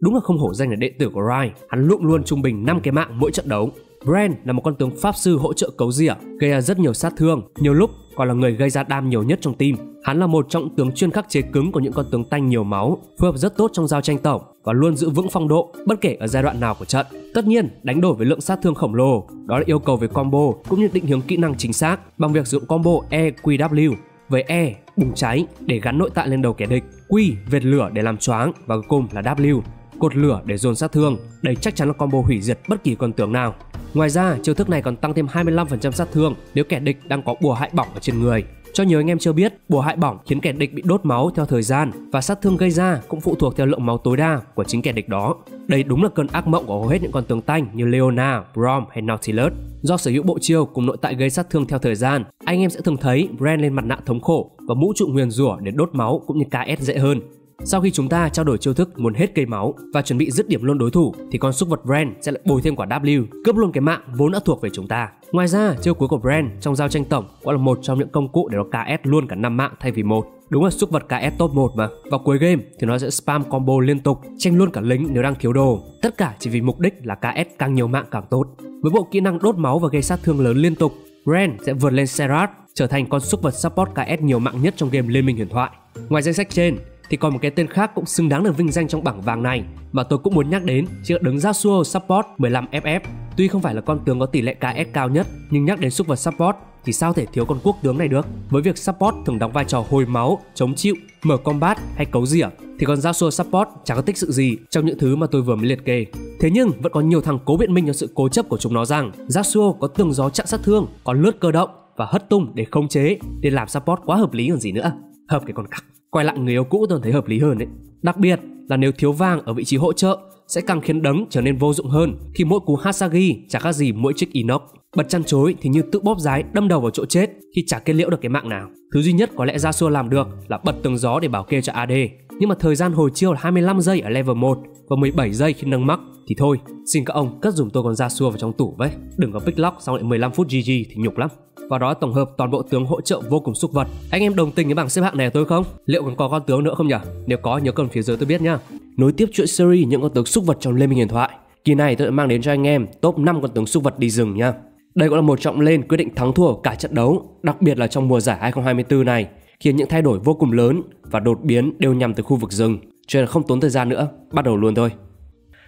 Đúng là không hổ danh là đệ tử của Rai, hắn luôn luôn trung bình 5 cái mạng mỗi trận đấu. Brand là một con tướng pháp sư hỗ trợ cấu rỉa, gây ra rất nhiều sát thương, nhiều lúc còn là người gây ra đam nhiều nhất trong team. Hắn là một trong tướng chuyên khắc chế cứng của những con tướng tanh nhiều máu, phù hợp rất tốt trong giao tranh tổng và luôn giữ vững phong độ bất kể ở giai đoạn nào của trận. Tất nhiên, đánh đổi với lượng sát thương khổng lồ, đó là yêu cầu về combo cũng như định hướng kỹ năng chính xác bằng việc sử dụng combo EQW với E bùng cháy để gắn nội tại lên đầu kẻ địch, Q vệt lửa để làm choáng và cuối cùng là W cột lửa để dồn sát thương. Đây chắc chắn là combo hủy diệt bất kỳ con tướng nào. Ngoài ra, chiêu thức này còn tăng thêm 25% sát thương nếu kẻ địch đang có bùa hại bỏng ở trên người. Cho nhiều anh em chưa biết, bùa hại bỏng khiến kẻ địch bị đốt máu theo thời gian và sát thương gây ra cũng phụ thuộc theo lượng máu tối đa của chính kẻ địch đó. Đây đúng là cơn ác mộng của hầu hết những con tướng tanh như Leona, Brom hay Nautilus. Do sở hữu bộ chiêu cùng nội tại gây sát thương theo thời gian, anh em sẽ thường thấy Brand lên mặt nạ thống khổ và mũ trụ nguyền rủa để đốt máu cũng như KS dễ hơn. Sau khi chúng ta trao đổi chiêu thức muốn hết cây máu và chuẩn bị dứt điểm luôn đối thủ thì con súc vật Brand sẽ lại bồi thêm quả W, cướp luôn cái mạng vốn đã thuộc về chúng ta. Ngoài ra, chiêu cuối của Brand trong giao tranh tổng cũng là một trong những công cụ để nó KS luôn cả 5 mạng thay vì một. Đúng là súc vật KS top 1 mà. Vào cuối game thì nó sẽ spam combo liên tục, tranh luôn cả lính nếu đang thiếu đồ. Tất cả chỉ vì mục đích là KS càng nhiều mạng càng tốt. Với bộ kỹ năng đốt máu và gây sát thương lớn liên tục, Brand sẽ vượt lên Serat, trở thành con súc vật support KS nhiều mạng nhất trong game Liên minh huyền thoại. Ngoài danh sách trên, thì còn một cái tên khác cũng xứng đáng được vinh danh trong bảng vàng này mà tôi cũng muốn nhắc đến chính là đứng Yasuo Support 15FF. Tuy không phải là con tướng có tỷ lệ KS cao nhất, nhưng nhắc đến super support thì sao thể thiếu con quốc tướng này được? Với việc support thường đóng vai trò hồi máu, chống chịu, mở combat hay cấu rỉa thì con Yasuo support chẳng có tích sự gì trong những thứ mà tôi vừa mới liệt kê. Thế nhưng vẫn có nhiều thằng cố biện minh cho sự cố chấp của chúng nó rằng Yasuo có tường gió chặn sát thương, còn lướt cơ động và hất tung để khống chế để làm support quá hợp lý còn gì nữa. Hợp cái con cặc quay lại người yêu cũ tôi thấy hợp lý hơn đấy. Đặc biệt là nếu thiếu vàng ở vị trí hỗ trợ, sẽ càng khiến đấng trở nên vô dụng hơn khi mỗi cú Hasagi chả khác gì mỗi chiếc inox. Bật chăn chối thì như tự bóp rái đâm đầu vào chỗ chết khi chả kết liễu được cái mạng nào. Thứ duy nhất có lẽ Yasuo làm được là bật tường gió để bảo kê cho AD. Nhưng mà thời gian hồi chiêu là 25 giây ở level 1 và 17 giây khi nâng mắc thì thôi, xin các ông cất dùng tôi con Yasuo vào trong tủ với. Đừng có pick lock xong lại 15 phút GG thì nhục lắm và đó tổng hợp toàn bộ tướng hỗ trợ vô cùng xúc vật. Anh em đồng tình với bảng xếp hạng này của tôi không? Liệu còn có con tướng nữa không nhỉ? Nếu có nhớ comment phía dưới tôi biết nhá. Nối tiếp chuỗi series những con tướng xúc vật trong Liên minh huyền thoại. Kỳ này tôi đã mang đến cho anh em top 5 con tướng xúc vật đi rừng nha. Đây cũng là một trọng lên quyết định thắng thua cả trận đấu, đặc biệt là trong mùa giải 2024 này, khiến những thay đổi vô cùng lớn và đột biến đều nhằm từ khu vực rừng. Cho nên không tốn thời gian nữa, bắt đầu luôn thôi.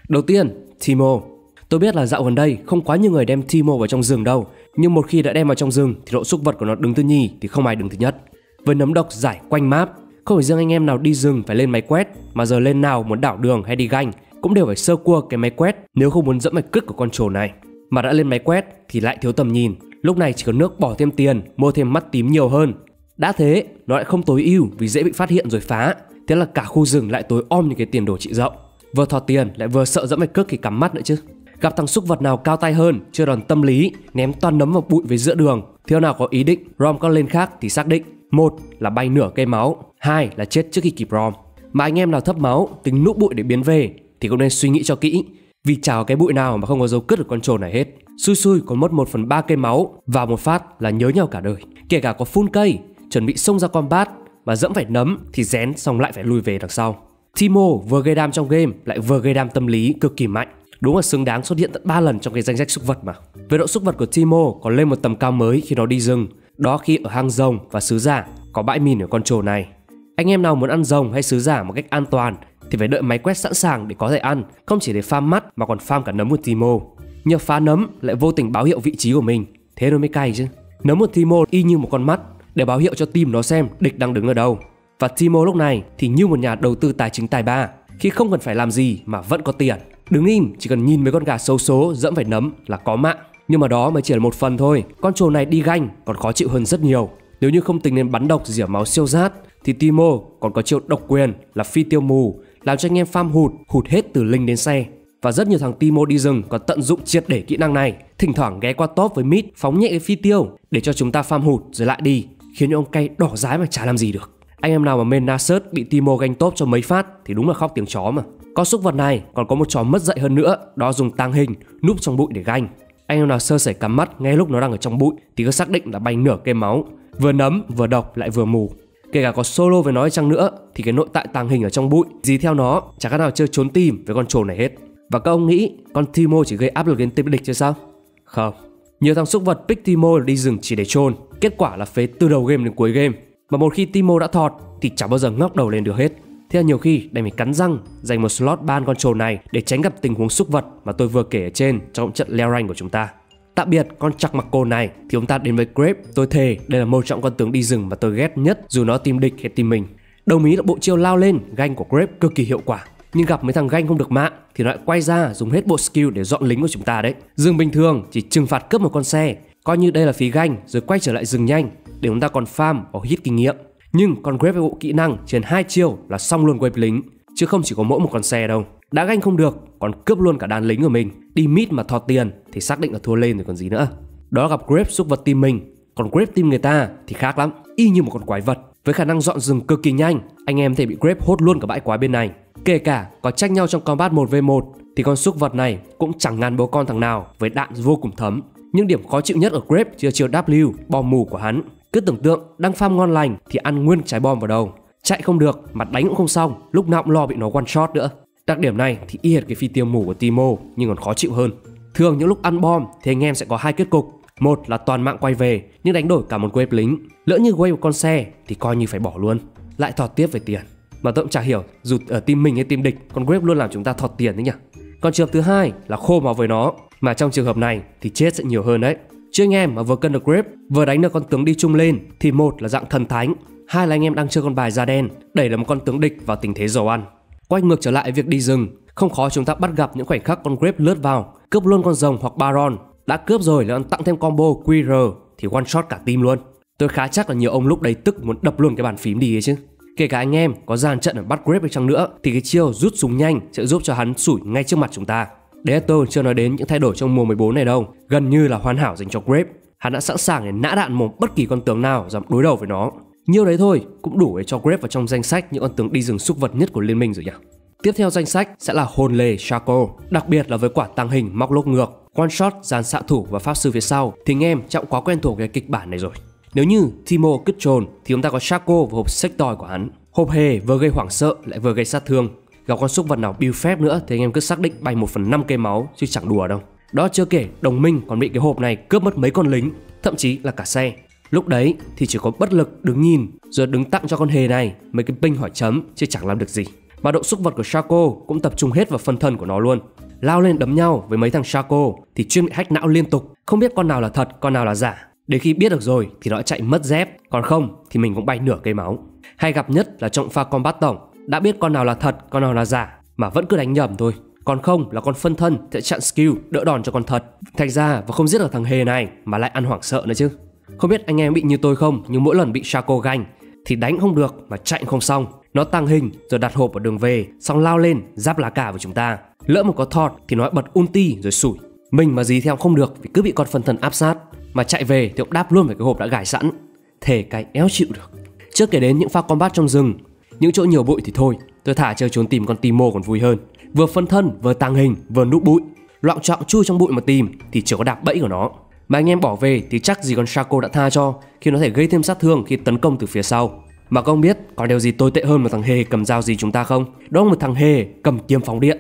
Đầu tiên, Timo. Tôi biết là dạo gần đây không quá nhiều người đem Timo vào trong rừng đâu, nhưng một khi đã đem vào trong rừng thì độ xúc vật của nó đứng thứ nhì thì không ai đứng thứ nhất. Với nấm độc giải quanh map, không phải riêng anh em nào đi rừng phải lên máy quét mà giờ lên nào muốn đảo đường hay đi ganh cũng đều phải sơ cua cái máy quét nếu không muốn dẫm mạch cứt của con trồn này. Mà đã lên máy quét thì lại thiếu tầm nhìn, lúc này chỉ có nước bỏ thêm tiền, mua thêm mắt tím nhiều hơn. Đã thế, nó lại không tối ưu vì dễ bị phát hiện rồi phá, thế là cả khu rừng lại tối om những cái tiền đồ trị rộng. Vừa thọt tiền lại vừa sợ dẫm mạch cước thì cắm mắt nữa chứ. Gặp thằng xúc vật nào cao tay hơn, chưa đòn tâm lý, ném toàn nấm vào bụi về giữa đường. theo nào có ý định, rom con lên khác thì xác định. Một là bay nửa cây máu, hai là chết trước khi kịp rom. Mà anh em nào thấp máu, tính núp bụi để biến về thì cũng nên suy nghĩ cho kỹ. Vì chào cái bụi nào mà không có dấu cứt của con trồn này hết. Xui xui còn mất 1 phần 3 cây máu và một phát là nhớ nhau cả đời. Kể cả có phun cây, chuẩn bị xông ra combat mà dẫm phải nấm thì rén xong lại phải lùi về đằng sau. Timo vừa gây đam trong game lại vừa gây đam tâm lý cực kỳ mạnh. Đúng là xứng đáng xuất hiện tận 3 lần trong cái danh sách súc vật mà. Về độ súc vật của Timo còn lên một tầm cao mới khi nó đi rừng. Đó khi ở hang rồng và sứ giả có bãi mìn ở con trồ này. Anh em nào muốn ăn rồng hay sứ giả một cách an toàn thì phải đợi máy quét sẵn sàng để có thể ăn, không chỉ để farm mắt mà còn farm cả nấm của Timo. nhờ phá nấm lại vô tình báo hiệu vị trí của mình thế nó mới cay chứ nấm của Timo y như một con mắt để báo hiệu cho team nó xem địch đang đứng ở đâu. Và Timo lúc này thì như một nhà đầu tư tài chính tài ba, khi không cần phải làm gì mà vẫn có tiền. Đứng im, chỉ cần nhìn mấy con gà xấu số dẫm phải nấm là có mạng. Nhưng mà đó mới chỉ là một phần thôi. Con trồn này đi ganh còn khó chịu hơn rất nhiều. Nếu như không tính đến bắn độc rỉa máu siêu rát, thì Timo còn có chiêu độc quyền là phi tiêu mù, làm cho anh em farm hụt hụt hết từ linh đến xe. Và rất nhiều thằng Timo đi rừng còn tận dụng triệt để kỹ năng này. Thỉnh thoảng ghé qua top với mid, phóng nhẹ cái phi tiêu để cho chúng ta farm hụt rồi lại đi khiến ông cay đỏ rái mà chả làm gì được. Anh em nào mà main Nasus bị Timo ganh top cho mấy phát thì đúng là khóc tiếng chó mà. Con súc vật này còn có một trò mất dạy hơn nữa, đó dùng tang hình, núp trong bụi để ganh. Anh em nào sơ sẩy cắm mắt ngay lúc nó đang ở trong bụi thì cứ xác định là bay nửa cây máu. Vừa nấm, vừa độc, lại vừa mù. Kể cả có solo với nó chăng nữa thì cái nội tại tàng hình ở trong bụi gì theo nó chẳng khác nào chơi trốn tìm với con trồn này hết. Và các ông nghĩ con Timo chỉ gây áp lực đến tên địch chứ sao? Không. Nhiều thằng xúc vật pick Timo đi rừng chỉ để trôn kết quả là phế từ đầu game đến cuối game mà một khi Timo đã thọt thì chẳng bao giờ ngóc đầu lên được hết Thế là nhiều khi đành phải cắn răng dành một slot ban con trồn này để tránh gặp tình huống xúc vật mà tôi vừa kể ở trên trong trận leo rank của chúng ta. Tạm biệt con chặt mặc cồn này thì chúng ta đến với Grape. Tôi thề đây là một trong con tướng đi rừng mà tôi ghét nhất dù nó tìm địch hay tìm mình. Đồng ý là bộ chiêu lao lên ganh của Grape cực kỳ hiệu quả nhưng gặp mấy thằng ganh không được mạng thì nó lại quay ra dùng hết bộ skill để dọn lính của chúng ta đấy. Rừng bình thường chỉ trừng phạt cướp một con xe, coi như đây là phí ganh rồi quay trở lại rừng nhanh để chúng ta còn farm hoặc hit kinh nghiệm. Nhưng con grab với bộ kỹ năng trên hai chiêu là xong luôn wave lính chứ không chỉ có mỗi một con xe đâu. Đã ganh không được, còn cướp luôn cả đàn lính của mình. Đi mid mà thọt tiền thì xác định là thua lên rồi còn gì nữa. Đó gặp grab xúc vật team mình, còn grab team người ta thì khác lắm, y như một con quái vật. Với khả năng dọn rừng cực kỳ nhanh, anh em thể bị grab hốt luôn cả bãi quái bên này. Kể cả có tranh nhau trong combat 1v1 thì con xúc vật này cũng chẳng ngăn bố con thằng nào với đạn vô cùng thấm. Nhưng điểm khó chịu nhất ở Grape chưa chiều W, bom mù của hắn. Cứ tưởng tượng đang farm ngon lành thì ăn nguyên trái bom vào đầu. Chạy không được mặt đánh cũng không xong, lúc nào cũng lo bị nó one shot nữa. Đặc điểm này thì y hệt cái phi tiêu mù của Timo nhưng còn khó chịu hơn. Thường những lúc ăn bom thì anh em sẽ có hai kết cục. Một là toàn mạng quay về nhưng đánh đổi cả một wave lính. Lỡ như wave một con xe thì coi như phải bỏ luôn. Lại thọt tiếp về tiền. Mà tôi cũng chả hiểu dù ở team mình hay team địch con wave luôn làm chúng ta thọt tiền đấy nhỉ. Còn trường hợp thứ hai là khô máu với nó mà trong trường hợp này thì chết sẽ nhiều hơn đấy. Chứ anh em mà vừa cân được grip, vừa đánh được con tướng đi chung lên thì một là dạng thần thánh, hai là anh em đang chơi con bài da đen, đẩy là một con tướng địch vào tình thế dầu ăn. Quay ngược trở lại việc đi rừng, không khó chúng ta bắt gặp những khoảnh khắc con grip lướt vào, cướp luôn con rồng hoặc baron. Đã cướp rồi lại tặng thêm combo QR thì one shot cả team luôn. Tôi khá chắc là nhiều ông lúc đấy tức muốn đập luôn cái bàn phím đi ấy chứ. Kể cả anh em có dàn trận ở bắt grip hay chăng nữa thì cái chiêu rút súng nhanh sẽ giúp cho hắn sủi ngay trước mặt chúng ta. Đấy tôi chưa nói đến những thay đổi trong mùa 14 này đâu, gần như là hoàn hảo dành cho Grape. Hắn đã sẵn sàng để nã đạn một bất kỳ con tướng nào dám đối đầu với nó. Nhiều đấy thôi cũng đủ để cho Grape vào trong danh sách những con tướng đi rừng súc vật nhất của liên minh rồi nhỉ. Tiếp theo danh sách sẽ là hồn lề Shaco, đặc biệt là với quả tăng hình móc lốc ngược, one shot, dàn xạ thủ và pháp sư phía sau thì anh em trọng quá quen thuộc cái kịch bản này rồi. Nếu như Timo cứt trồn thì chúng ta có Shaco và hộp sectoid của hắn. Hộp hề vừa gây hoảng sợ lại vừa gây sát thương gặp con súc vật nào build phép nữa thì anh em cứ xác định bay 1 phần 5 cây máu chứ chẳng đùa đâu. Đó chưa kể đồng minh còn bị cái hộp này cướp mất mấy con lính, thậm chí là cả xe. Lúc đấy thì chỉ có bất lực đứng nhìn rồi đứng tặng cho con hề này mấy cái binh hỏi chấm chứ chẳng làm được gì. Mà độ xúc vật của Shaco cũng tập trung hết vào phần thân của nó luôn. Lao lên đấm nhau với mấy thằng Shaco thì chuyên bị hack não liên tục, không biết con nào là thật, con nào là giả. Đến khi biết được rồi thì nó chạy mất dép, còn không thì mình cũng bay nửa cây máu. Hay gặp nhất là trong pha combat tổng đã biết con nào là thật, con nào là giả mà vẫn cứ đánh nhầm thôi. Còn không là con phân thân sẽ chặn skill đỡ đòn cho con thật. Thành ra và không giết được thằng hề này mà lại ăn hoảng sợ nữa chứ. Không biết anh em bị như tôi không nhưng mỗi lần bị Shaco ganh thì đánh không được mà chạy không xong. Nó tăng hình rồi đặt hộp ở đường về xong lao lên giáp lá cả với chúng ta. Lỡ một có thọt thì nó bật ulti rồi sủi. Mình mà dí theo không được vì cứ bị con phân thân áp sát mà chạy về thì ông đáp luôn về cái hộp đã gài sẵn. Thể cái éo chịu được. Trước kể đến những pha combat trong rừng những chỗ nhiều bụi thì thôi Tôi thả chơi trốn tìm con Timo còn vui hơn. Vừa phân thân, vừa tăng hình, vừa núp bụi. Loạn trọng chui trong bụi mà tìm Thì chỉ có đạp bẫy của nó. Mà anh em bỏ về thì chắc gì con Shaco đã tha cho Khi nó thể gây thêm sát thương khi tấn công từ phía sau. Mà không biết có điều gì tồi tệ hơn một thằng hề cầm dao gì chúng ta không? Đó là một thằng hề cầm kiếm phóng điện.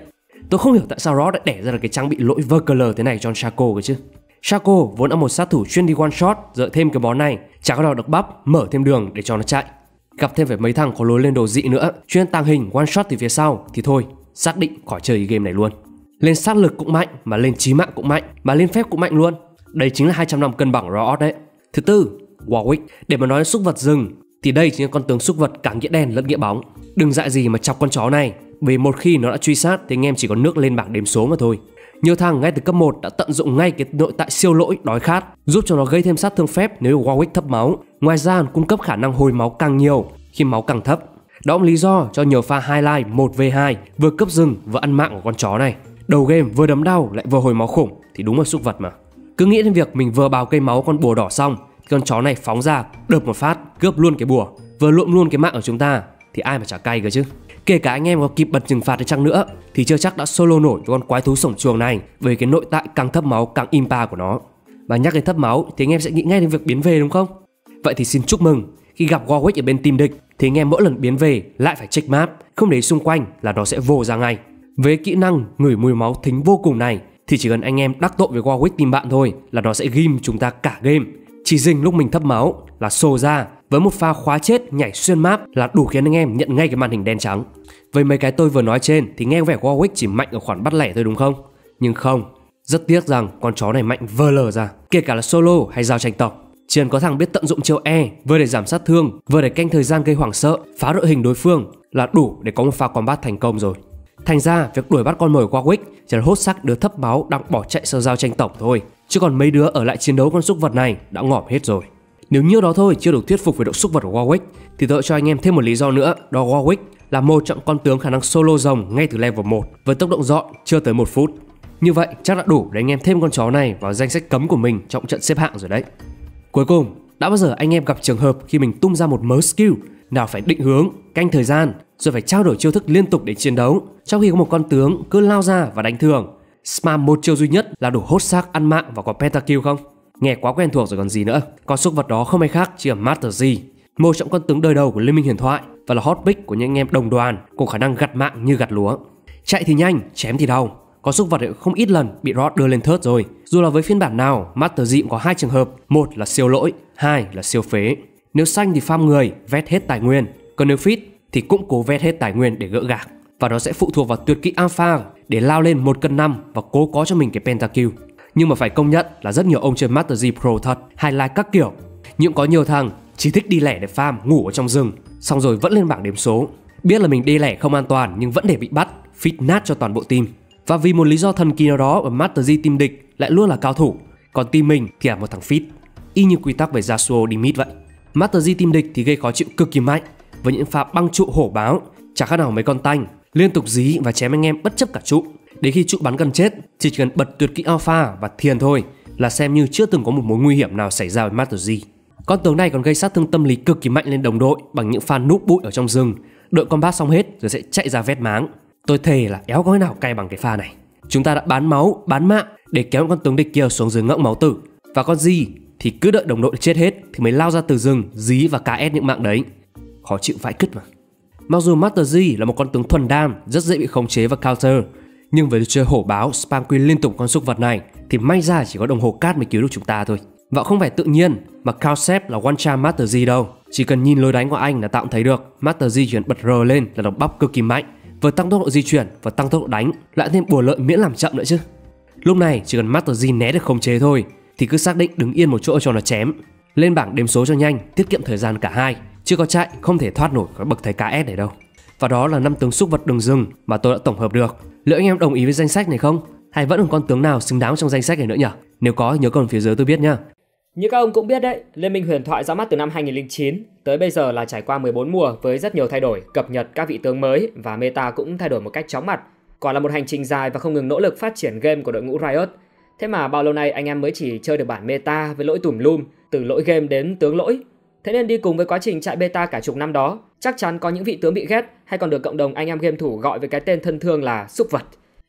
Tôi không hiểu tại sao nó đã đẻ ra được cái trang bị lỗi VKL thế này cho Shaco cơ chứ. Shaco vốn là một sát thủ chuyên đi one shot Dựa thêm cái món này Chả có nào được bắp mở thêm đường để cho nó chạy Gặp thêm phải mấy thằng có lối lên đồ dị nữa Chuyên tàng hình one shot từ phía sau Thì thôi xác định khỏi chơi game này luôn Lên sát lực cũng mạnh, mà lên trí mạng cũng mạnh, mà lên phép cũng mạnh luôn. Đây chính là 200 năm cân bằng Raw đấy. Thứ tư, Warwick. Để mà nói súc vật rừng thì đây chính là con tướng súc vật cả nghĩa đen lẫn nghĩa bóng. Đừng dại gì mà chọc con chó này, vì một khi nó đã truy sát thì anh em chỉ có nước lên bảng đếm số mà thôi. Nhiều thằng ngay từ cấp 1 đã tận dụng ngay cái nội tại siêu lỗi đói khát, giúp cho nó gây thêm sát thương phép nếu Warwick thấp máu. Ngoài ra cung cấp khả năng hồi máu càng nhiều khi máu càng thấp. Đó là lý do cho nhiều pha highlight 1v2 vừa cấp rừng vừa ăn mạng của con chó này. Đầu game vừa đấm đau lại vừa hồi máu khủng thì đúng là súc vật mà. Cứ nghĩ đến việc mình vừa bào cây máu con bùa đỏ xong thì con chó này phóng ra đập một phát cướp luôn cái bùa vừa lụm luôn cái mạng của chúng ta thì ai mà chả cay cơ chứ. Kể cả anh em có kịp bật trừng phạt đi chăng nữa thì chưa chắc đã solo nổi con quái thú sổng chuồng này với cái nội tại càng thấp máu càng impa của nó. mà nhắc đến thấp máu thì anh em sẽ nghĩ ngay đến việc biến về đúng không? Vậy thì xin chúc mừng khi gặp Warwick ở bên team địch thì anh em mỗi lần biến về lại phải check map, không để xung quanh là nó sẽ vô ra ngay. Với kỹ năng ngửi mùi máu thính vô cùng này thì chỉ cần anh em đắc tội với Warwick team bạn thôi là nó sẽ ghim chúng ta cả game. Chỉ dình lúc mình thấp máu là xô ra với một pha khóa chết nhảy xuyên map là đủ khiến anh em nhận ngay cái màn hình đen trắng. Với mấy cái tôi vừa nói trên thì nghe vẻ Warwick chỉ mạnh ở khoản bắt lẻ thôi đúng không? Nhưng không, rất tiếc rằng con chó này mạnh vơ lờ ra, kể cả là solo hay giao tranh tộc. chiến có thằng biết tận dụng chiêu E vừa để giảm sát thương, vừa để canh thời gian gây hoảng sợ, phá đội hình đối phương là đủ để có một pha combat thành công rồi. Thành ra việc đuổi bắt con mồi Warwick chỉ là hốt sắc đứa thấp máu đang bỏ chạy sau giao tranh tổng thôi. Chứ còn mấy đứa ở lại chiến đấu con súc vật này đã ngỏm hết rồi. Nếu như đó thôi chưa đủ thuyết phục về độ xúc vật của Warwick thì tôi cho anh em thêm một lý do nữa đó Warwick là một trong con tướng khả năng solo rồng ngay từ level 1 với tốc độ dọn chưa tới một phút. Như vậy chắc đã đủ để anh em thêm con chó này vào danh sách cấm của mình trong trận xếp hạng rồi đấy. Cuối cùng, đã bao giờ anh em gặp trường hợp khi mình tung ra một mớ skill nào phải định hướng, canh thời gian rồi phải trao đổi chiêu thức liên tục để chiến đấu trong khi có một con tướng cứ lao ra và đánh thường spam một chiêu duy nhất là đủ hốt xác ăn mạng và có pentakill không nghe quá quen thuộc rồi còn gì nữa. Con súc vật đó không ai khác chỉ là Master Z, một trong con tướng đời đầu của Liên minh huyền thoại và là hot pick của những anh em đồng đoàn có khả năng gặt mạng như gặt lúa. Chạy thì nhanh, chém thì đau. Con súc vật không ít lần bị Rod đưa lên thớt rồi. Dù là với phiên bản nào, Master Z cũng có hai trường hợp. Một là siêu lỗi, hai là siêu phế. Nếu xanh thì farm người vét hết tài nguyên. Còn nếu fit thì cũng cố vét hết tài nguyên để gỡ gạc. Và nó sẽ phụ thuộc vào tuyệt kỹ alpha để lao lên một cân năm và cố có cho mình cái pentakill. Nhưng mà phải công nhận là rất nhiều ông chơi Master Z Pro thật, highlight các kiểu. Nhưng có nhiều thằng chỉ thích đi lẻ để farm, ngủ ở trong rừng, xong rồi vẫn lên bảng điểm số. Biết là mình đi lẻ không an toàn nhưng vẫn để bị bắt, fit nát cho toàn bộ team. Và vì một lý do thần kỳ nào đó ở Master Z team địch lại luôn là cao thủ, còn team mình thì là một thằng fit. Y như quy tắc về Yasuo đi mid vậy. Master Z team địch thì gây khó chịu cực kỳ mạnh với những pha băng trụ hổ báo, chẳng khác nào mấy con tanh liên tục dí và chém anh em bất chấp cả trụ. Đến khi trụ bắn gần chết, chỉ cần bật tuyệt kỹ alpha và thiền thôi là xem như chưa từng có một mối nguy hiểm nào xảy ra với Master z. Con tướng này còn gây sát thương tâm lý cực kỳ mạnh lên đồng đội bằng những pha núp bụi ở trong rừng. Đợi combat xong hết rồi sẽ chạy ra vét máng. Tôi thề là éo có thế nào cay bằng cái pha này. Chúng ta đã bán máu, bán mạng để kéo con tướng địch kia xuống dưới ngưỡng máu tử. Và con gì thì cứ đợi đồng đội chết hết thì mới lao ra từ rừng dí và cá ép những mạng đấy. Khó chịu vãi cứt mà. Mặc dù Master G là một con tướng thuần đam, rất dễ bị khống chế và counter, nhưng với chơi hổ báo spam queen liên tục con súc vật này thì may ra chỉ có đồng hồ cát mới cứu được chúng ta thôi. Và không phải tự nhiên mà concept là one charm Master Z đâu. Chỉ cần nhìn lối đánh của anh là tạm thấy được Master Z chuyển bật R lên là đồng bắp cực kỳ mạnh vừa tăng tốc độ di chuyển và tăng tốc độ đánh lại thêm bùa lợi miễn làm chậm nữa chứ. Lúc này chỉ cần Master Z né được khống chế thôi thì cứ xác định đứng yên một chỗ cho nó chém. Lên bảng đếm số cho nhanh, tiết kiệm thời gian cả hai chưa có chạy không thể thoát nổi khỏi bậc thầy KS này đâu. Và đó là năm tướng súc vật đường rừng mà tôi đã tổng hợp được. Liệu anh em đồng ý với danh sách này không? Hay vẫn còn con tướng nào xứng đáng trong danh sách này nữa nhỉ? Nếu có nhớ comment phía dưới tôi biết nhá. Như các ông cũng biết đấy, Liên minh huyền thoại ra mắt từ năm 2009 tới bây giờ là trải qua 14 mùa với rất nhiều thay đổi, cập nhật các vị tướng mới và meta cũng thay đổi một cách chóng mặt. Quả là một hành trình dài và không ngừng nỗ lực phát triển game của đội ngũ Riot. Thế mà bao lâu nay anh em mới chỉ chơi được bản meta với lỗi tùm lum, từ lỗi game đến tướng lỗi Thế nên đi cùng với quá trình chạy beta cả chục năm đó, chắc chắn có những vị tướng bị ghét hay còn được cộng đồng anh em game thủ gọi với cái tên thân thương là xúc vật.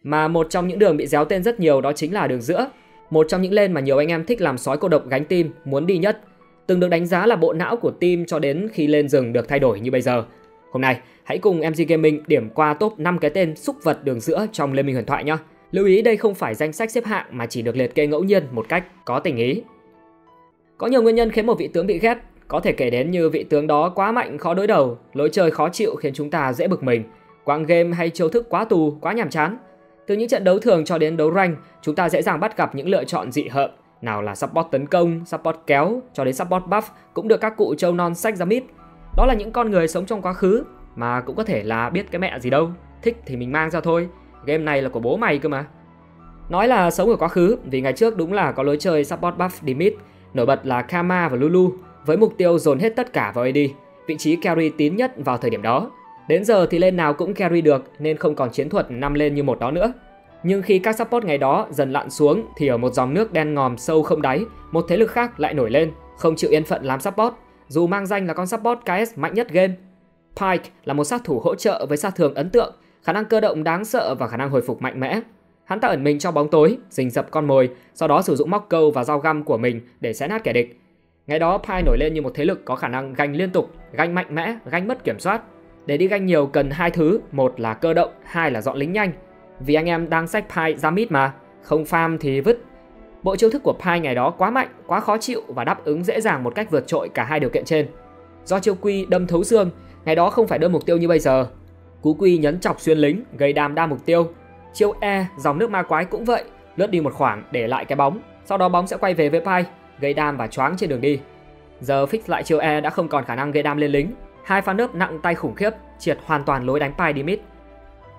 Mà một trong những đường bị déo tên rất nhiều đó chính là đường giữa. Một trong những lên mà nhiều anh em thích làm sói cô độc gánh tim muốn đi nhất. Từng được đánh giá là bộ não của team cho đến khi lên rừng được thay đổi như bây giờ. Hôm nay, hãy cùng MG Gaming điểm qua top 5 cái tên xúc vật đường giữa trong Liên minh huyền thoại nhé. Lưu ý đây không phải danh sách xếp hạng mà chỉ được liệt kê ngẫu nhiên một cách có tình ý. Có nhiều nguyên nhân khiến một vị tướng bị ghét có thể kể đến như vị tướng đó quá mạnh khó đối đầu, lối chơi khó chịu khiến chúng ta dễ bực mình, quang game hay chiêu thức quá tù, quá nhàm chán. Từ những trận đấu thường cho đến đấu rank, chúng ta dễ dàng bắt gặp những lựa chọn dị hợm, nào là support tấn công, support kéo cho đến support buff cũng được các cụ châu non sách ra mít. Đó là những con người sống trong quá khứ mà cũng có thể là biết cái mẹ gì đâu, thích thì mình mang ra thôi. Game này là của bố mày cơ mà. Nói là sống ở quá khứ vì ngày trước đúng là có lối chơi support buff Dimit, nổi bật là Kama và Lulu với mục tiêu dồn hết tất cả vào AD, vị trí carry tín nhất vào thời điểm đó. Đến giờ thì lên nào cũng carry được nên không còn chiến thuật năm lên như một đó nữa. Nhưng khi các support ngày đó dần lặn xuống thì ở một dòng nước đen ngòm sâu không đáy, một thế lực khác lại nổi lên, không chịu yên phận làm support, dù mang danh là con support KS mạnh nhất game. Pike là một sát thủ hỗ trợ với sát thương ấn tượng, khả năng cơ động đáng sợ và khả năng hồi phục mạnh mẽ. Hắn ta ẩn mình trong bóng tối, rình dập con mồi, sau đó sử dụng móc câu và dao găm của mình để xé nát kẻ địch. Ngày đó Pi nổi lên như một thế lực có khả năng ganh liên tục, ganh mạnh mẽ, ganh mất kiểm soát. Để đi ganh nhiều cần hai thứ, một là cơ động, hai là dọn lính nhanh. Vì anh em đang sách Pi ra mid mà, không farm thì vứt. Bộ chiêu thức của Pi ngày đó quá mạnh, quá khó chịu và đáp ứng dễ dàng một cách vượt trội cả hai điều kiện trên. Do chiêu quy đâm thấu xương, ngày đó không phải đơn mục tiêu như bây giờ. Cú quy nhấn chọc xuyên lính, gây đam đa mục tiêu. Chiêu E, dòng nước ma quái cũng vậy, lướt đi một khoảng để lại cái bóng, sau đó bóng sẽ quay về với Pi, gây đam và choáng trên đường đi. Giờ fix lại chiêu E đã không còn khả năng gây đam lên lính, hai pha nớp nặng tay khủng khiếp, triệt hoàn toàn lối đánh Pai đi mid.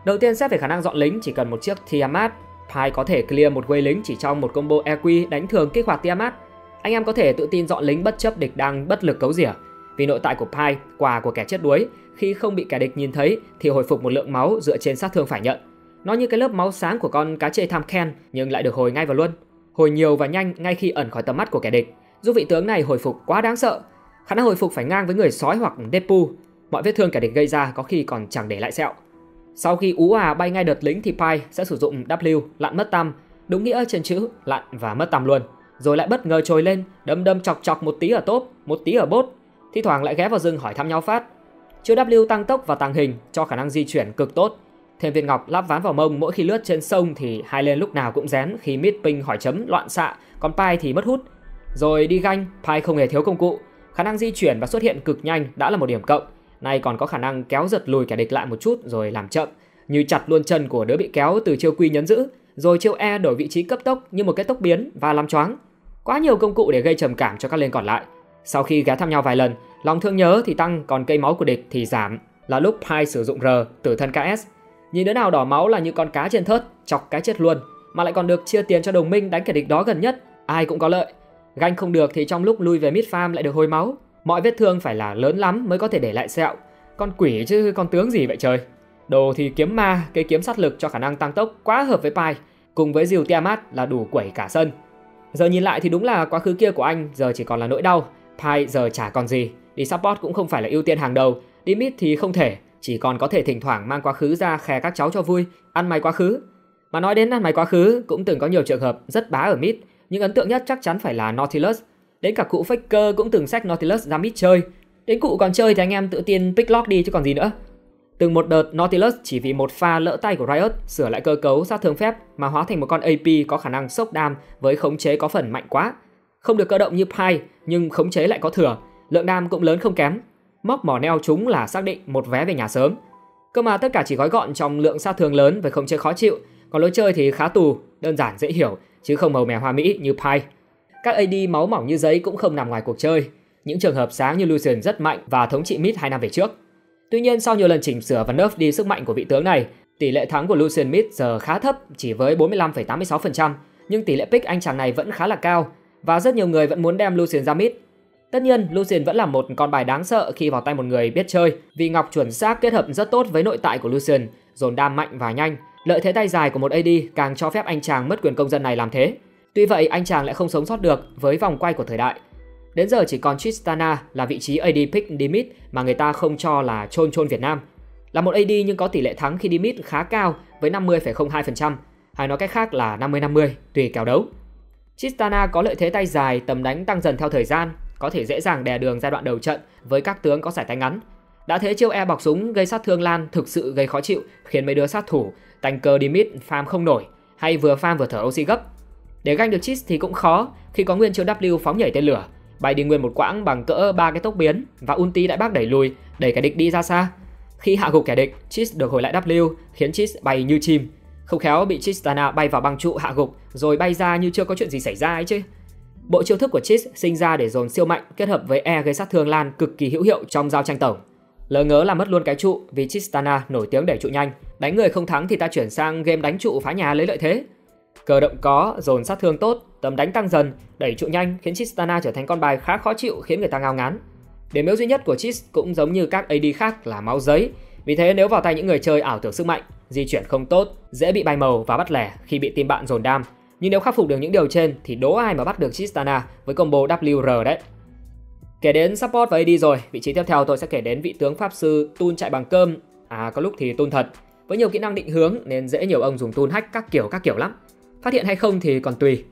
Đầu tiên xét về khả năng dọn lính chỉ cần một chiếc Tiamat, Pai có thể clear một quay lính chỉ trong một combo EQ đánh thường kích hoạt Tiamat. Anh em có thể tự tin dọn lính bất chấp địch đang bất lực cấu rỉa. Vì nội tại của Pai, quà của kẻ chết đuối, khi không bị kẻ địch nhìn thấy thì hồi phục một lượng máu dựa trên sát thương phải nhận. Nó như cái lớp máu sáng của con cá chê tham Ken nhưng lại được hồi ngay vào luôn. Hồi nhiều và nhanh ngay khi ẩn khỏi tầm mắt của kẻ địch. Giúp vị tướng này hồi phục quá đáng sợ. Khả năng hồi phục phải ngang với người sói hoặc Depu. Mọi vết thương kẻ địch gây ra có khi còn chẳng để lại sẹo. Sau khi ú à bay ngay đợt lính thì Pai sẽ sử dụng W lặn mất tâm, đúng nghĩa trên chữ lặn và mất tâm luôn. Rồi lại bất ngờ trồi lên, đâm đâm chọc chọc một tí ở top, một tí ở bốt. Thi thoảng lại ghé vào rừng hỏi thăm nhau phát. Chữ W tăng tốc và tàng hình cho khả năng di chuyển cực tốt. Thêm viên ngọc lắp ván vào mông mỗi khi lướt trên sông thì hai lên lúc nào cũng rén khi mid ping hỏi chấm loạn xạ, còn pai thì mất hút. Rồi đi ganh, pai không hề thiếu công cụ, khả năng di chuyển và xuất hiện cực nhanh đã là một điểm cộng Nay còn có khả năng kéo giật lùi kẻ địch lại một chút rồi làm chậm, như chặt luôn chân của đứa bị kéo từ chiêu quy nhấn giữ, rồi chiêu E đổi vị trí cấp tốc như một cái tốc biến và làm choáng. Quá nhiều công cụ để gây trầm cảm cho các lên còn lại. Sau khi ghé thăm nhau vài lần, lòng thương nhớ thì tăng, còn cây máu của địch thì giảm, là lúc Pai sử dụng R, tử thân KS. Nhìn đứa nào đỏ máu là như con cá trên thớt, chọc cái chết luôn, mà lại còn được chia tiền cho đồng minh đánh kẻ địch đó gần nhất, ai cũng có lợi. Ganh không được thì trong lúc lui về mid farm lại được hồi máu, Mọi vết thương phải là lớn lắm mới có thể để lại sẹo. Con quỷ chứ con tướng gì vậy trời. Đồ thì kiếm ma, cây kiếm sát lực cho khả năng tăng tốc quá hợp với Pai, cùng với diều Tiamat là đủ quẩy cả sân. Giờ nhìn lại thì đúng là quá khứ kia của anh giờ chỉ còn là nỗi đau, Pai giờ chả còn gì, đi support cũng không phải là ưu tiên hàng đầu, đi mid thì không thể, chỉ còn có thể thỉnh thoảng mang quá khứ ra khè các cháu cho vui, ăn mày quá khứ. Mà nói đến ăn mày quá khứ cũng từng có nhiều trường hợp rất bá ở mid, nhưng ấn tượng nhất chắc chắn phải là Nautilus Đến cả cụ Faker cũng từng xách Nautilus ra mid chơi. Đến cụ còn chơi thì anh em tự tiên pick lock đi chứ còn gì nữa. Từng một đợt Nautilus chỉ vì một pha lỡ tay của Riot sửa lại cơ cấu sát thương phép mà hóa thành một con AP có khả năng sốc đam với khống chế có phần mạnh quá. Không được cơ động như Pi nhưng khống chế lại có thừa, lượng đam cũng lớn không kém. Móc mỏ neo chúng là xác định một vé về nhà sớm. Cơ mà tất cả chỉ gói gọn trong lượng sát thương lớn với không chơi khó chịu, còn lối chơi thì khá tù, đơn giản dễ hiểu chứ không màu mè hoa mỹ như Pi. Các AD máu mỏng như giấy cũng không nằm ngoài cuộc chơi. Những trường hợp sáng như Lucian rất mạnh và thống trị mid 2 năm về trước. Tuy nhiên sau nhiều lần chỉnh sửa và nerf đi sức mạnh của vị tướng này, tỷ lệ thắng của Lucian mid giờ khá thấp, chỉ với 45,86%, nhưng tỷ lệ pick anh chàng này vẫn khá là cao và rất nhiều người vẫn muốn đem Lucian ra mid. Tất nhiên, Lucian vẫn là một con bài đáng sợ khi vào tay một người biết chơi, vì ngọc chuẩn xác kết hợp rất tốt với nội tại của Lucian, dồn đam mạnh và nhanh. Lợi thế tay dài của một AD càng cho phép anh chàng mất quyền công dân này làm thế. Tuy vậy anh chàng lại không sống sót được với vòng quay của thời đại. Đến giờ chỉ còn Tristana là vị trí AD pick Dimit mà người ta không cho là chôn chôn Việt Nam. Là một AD nhưng có tỷ lệ thắng khi Dimit khá cao với 50,02%, hay nói cách khác là 50-50 tùy kèo đấu. Tristana có lợi thế tay dài, tầm đánh tăng dần theo thời gian, có thể dễ dàng đè đường giai đoạn đầu trận với các tướng có giải tay ngắn. Đã thế chiêu e bọc súng gây sát thương lan thực sự gây khó chịu, khiến mấy đứa sát thủ tành cơ đi mid farm không nổi hay vừa farm vừa thở oxy gấp để ganh được chis thì cũng khó khi có nguyên chiêu W phóng nhảy tên lửa, bay đi nguyên một quãng bằng cỡ ba cái tốc biến và ulti đại bác đẩy lùi, đẩy kẻ địch đi ra xa. Khi hạ gục kẻ địch, chis được hồi lại W khiến chis bay như chim. Không khéo bị Tristana bay vào băng trụ hạ gục rồi bay ra như chưa có chuyện gì xảy ra ấy chứ. Bộ chiêu thức của Chis sinh ra để dồn siêu mạnh kết hợp với E gây sát thương lan cực kỳ hữu hiệu trong giao tranh tổng. Lỡ ngớ là mất luôn cái trụ vì Chistana nổi tiếng đẩy trụ nhanh. Đánh người không thắng thì ta chuyển sang game đánh trụ phá nhà lấy lợi thế. Cờ động có, dồn sát thương tốt, tầm đánh tăng dần, đẩy trụ nhanh khiến Chistana trở thành con bài khá khó chịu khiến người ta ngao ngán. Điểm yếu duy nhất của Chis cũng giống như các AD khác là máu giấy. Vì thế nếu vào tay những người chơi ảo tưởng sức mạnh, di chuyển không tốt, dễ bị bay màu và bắt lẻ khi bị team bạn dồn đam. Nhưng nếu khắc phục được những điều trên thì đố ai mà bắt được Tristana với combo WR đấy. Kể đến support và AD rồi, vị trí tiếp theo tôi sẽ kể đến vị tướng pháp sư Tun chạy bằng cơm. À có lúc thì Tun thật, với nhiều kỹ năng định hướng nên dễ nhiều ông dùng Tun hack các kiểu các kiểu lắm. Phát hiện hay không thì còn tùy.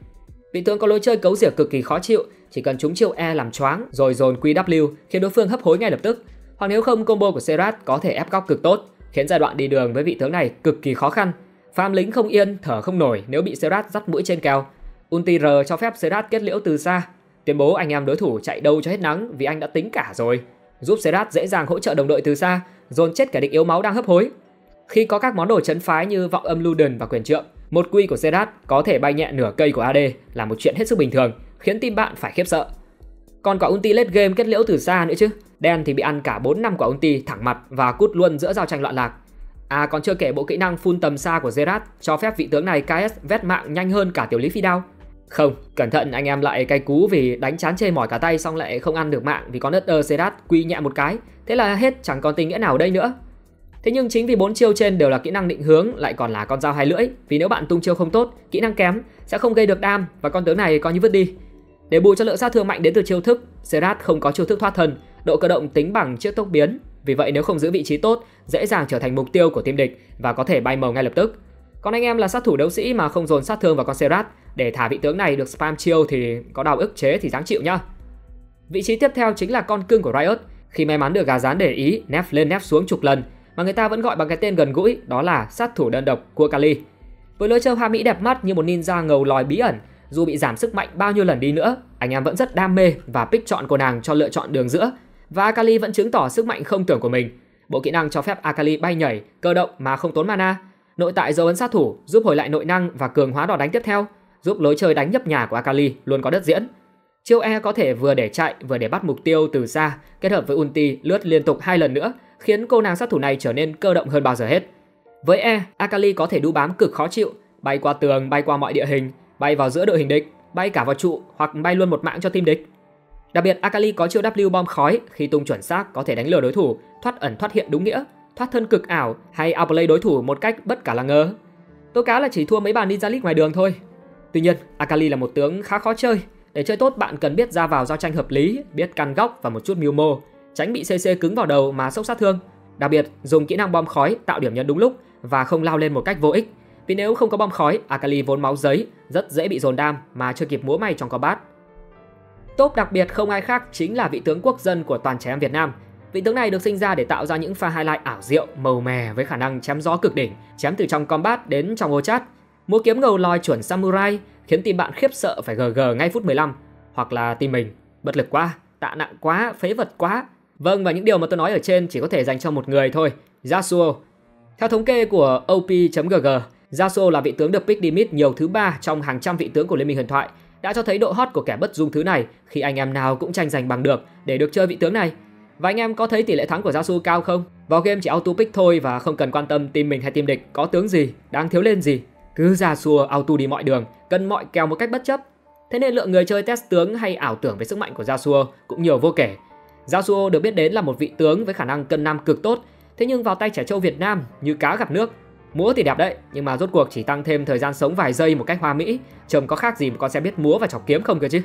Vị tướng có lối chơi cấu rỉa cực kỳ khó chịu, chỉ cần trúng chiêu E làm choáng rồi dồn QW khiến đối phương hấp hối ngay lập tức. Hoặc nếu không combo của Serat có thể ép góc cực tốt, khiến giai đoạn đi đường với vị tướng này cực kỳ khó khăn. Phạm lính không yên, thở không nổi nếu bị Serat dắt mũi trên kèo. Ulti R cho phép Serat kết liễu từ xa, tuyên bố anh em đối thủ chạy đâu cho hết nắng vì anh đã tính cả rồi, giúp Serat dễ dàng hỗ trợ đồng đội từ xa, dồn chết kẻ địch yếu máu đang hấp hối. Khi có các món đồ chấn phái như vọng âm Luden và quyền trượng, một quy của Serat có thể bay nhẹ nửa cây của AD là một chuyện hết sức bình thường, khiến team bạn phải khiếp sợ. Còn quả ulti late game kết liễu từ xa nữa chứ. Đen thì bị ăn cả 4 năm quả ulti thẳng mặt và cút luôn giữa giao tranh loạn lạc. À còn chưa kể bộ kỹ năng full tầm xa của Zerat cho phép vị tướng này KS vét mạng nhanh hơn cả tiểu lý phi đao. Không, cẩn thận anh em lại cay cú vì đánh chán chê mỏi cả tay xong lại không ăn được mạng vì con đất ơ Zerat quy nhẹ một cái. Thế là hết chẳng còn tình nghĩa nào ở đây nữa. Thế nhưng chính vì bốn chiêu trên đều là kỹ năng định hướng lại còn là con dao hai lưỡi vì nếu bạn tung chiêu không tốt, kỹ năng kém sẽ không gây được đam và con tướng này coi như vứt đi. Để bù cho lượng sát thương mạnh đến từ chiêu thức, Serat không có chiêu thức thoát thân, độ cơ động tính bằng chiếc tốc biến. Vì vậy nếu không giữ vị trí tốt, dễ dàng trở thành mục tiêu của team địch và có thể bay màu ngay lập tức. Còn anh em là sát thủ đấu sĩ mà không dồn sát thương vào con Serat để thả vị tướng này được spam chiêu thì có đào ức chế thì dáng chịu nhá. Vị trí tiếp theo chính là con cưng của Riot. Khi may mắn được gà rán để ý, nép lên nép xuống chục lần mà người ta vẫn gọi bằng cái tên gần gũi đó là sát thủ đơn độc của Kali. Với lối chơi hoa mỹ đẹp mắt như một ninja ngầu lòi bí ẩn, dù bị giảm sức mạnh bao nhiêu lần đi nữa, anh em vẫn rất đam mê và pick chọn cô nàng cho lựa chọn đường giữa. Và Akali vẫn chứng tỏ sức mạnh không tưởng của mình. Bộ kỹ năng cho phép Akali bay nhảy, cơ động mà không tốn mana. Nội tại dấu ấn sát thủ giúp hồi lại nội năng và cường hóa đòn đánh tiếp theo, giúp lối chơi đánh nhấp nhà của Akali luôn có đất diễn. Chiêu E có thể vừa để chạy vừa để bắt mục tiêu từ xa, kết hợp với ulti lướt liên tục hai lần nữa, khiến cô nàng sát thủ này trở nên cơ động hơn bao giờ hết. Với E, Akali có thể đu bám cực khó chịu, bay qua tường, bay qua mọi địa hình, bay vào giữa đội hình địch, bay cả vào trụ hoặc bay luôn một mạng cho team địch. Đặc biệt Akali có chiêu W bom khói khi tung chuẩn xác có thể đánh lừa đối thủ, thoát ẩn thoát hiện đúng nghĩa, thoát thân cực ảo hay outplay đối thủ một cách bất cả là ngờ. Tố cá là chỉ thua mấy bàn Ninja League ngoài đường thôi. Tuy nhiên, Akali là một tướng khá khó chơi. Để chơi tốt bạn cần biết ra vào giao tranh hợp lý, biết căn góc và một chút mưu mô, tránh bị CC cứng vào đầu mà sốc sát thương. Đặc biệt, dùng kỹ năng bom khói tạo điểm nhấn đúng lúc và không lao lên một cách vô ích. Vì nếu không có bom khói, Akali vốn máu giấy, rất dễ bị dồn đam mà chưa kịp múa may trong combat. Top đặc biệt không ai khác chính là vị tướng quốc dân của toàn trẻ em Việt Nam. Vị tướng này được sinh ra để tạo ra những pha highlight ảo diệu, màu mè với khả năng chém gió cực đỉnh, chém từ trong combat đến trong ô chat. Múa kiếm ngầu lòi chuẩn samurai khiến team bạn khiếp sợ phải GG ngay phút 15, hoặc là team mình bất lực quá, tạ nặng quá, phế vật quá. Vâng và những điều mà tôi nói ở trên chỉ có thể dành cho một người thôi, Yasuo. Theo thống kê của op.gg, Yasuo là vị tướng được pick đi nhiều thứ ba trong hàng trăm vị tướng của Liên minh huyền thoại, đã cho thấy độ hot của kẻ bất dung thứ này khi anh em nào cũng tranh giành bằng được để được chơi vị tướng này. Và anh em có thấy tỷ lệ thắng của Yasuo cao không? Vào game chỉ auto pick thôi và không cần quan tâm team mình hay team địch có tướng gì, đang thiếu lên gì. Cứ Yasuo auto đi mọi đường, cân mọi kèo một cách bất chấp. Thế nên lượng người chơi test tướng hay ảo tưởng về sức mạnh của Yasuo cũng nhiều vô kể. Yasuo được biết đến là một vị tướng với khả năng cân nam cực tốt, thế nhưng vào tay trẻ trâu Việt Nam như cá gặp nước Múa thì đẹp đấy, nhưng mà rốt cuộc chỉ tăng thêm thời gian sống vài giây một cách hoa mỹ, trông có khác gì mà con xe biết múa và chọc kiếm không cơ chứ.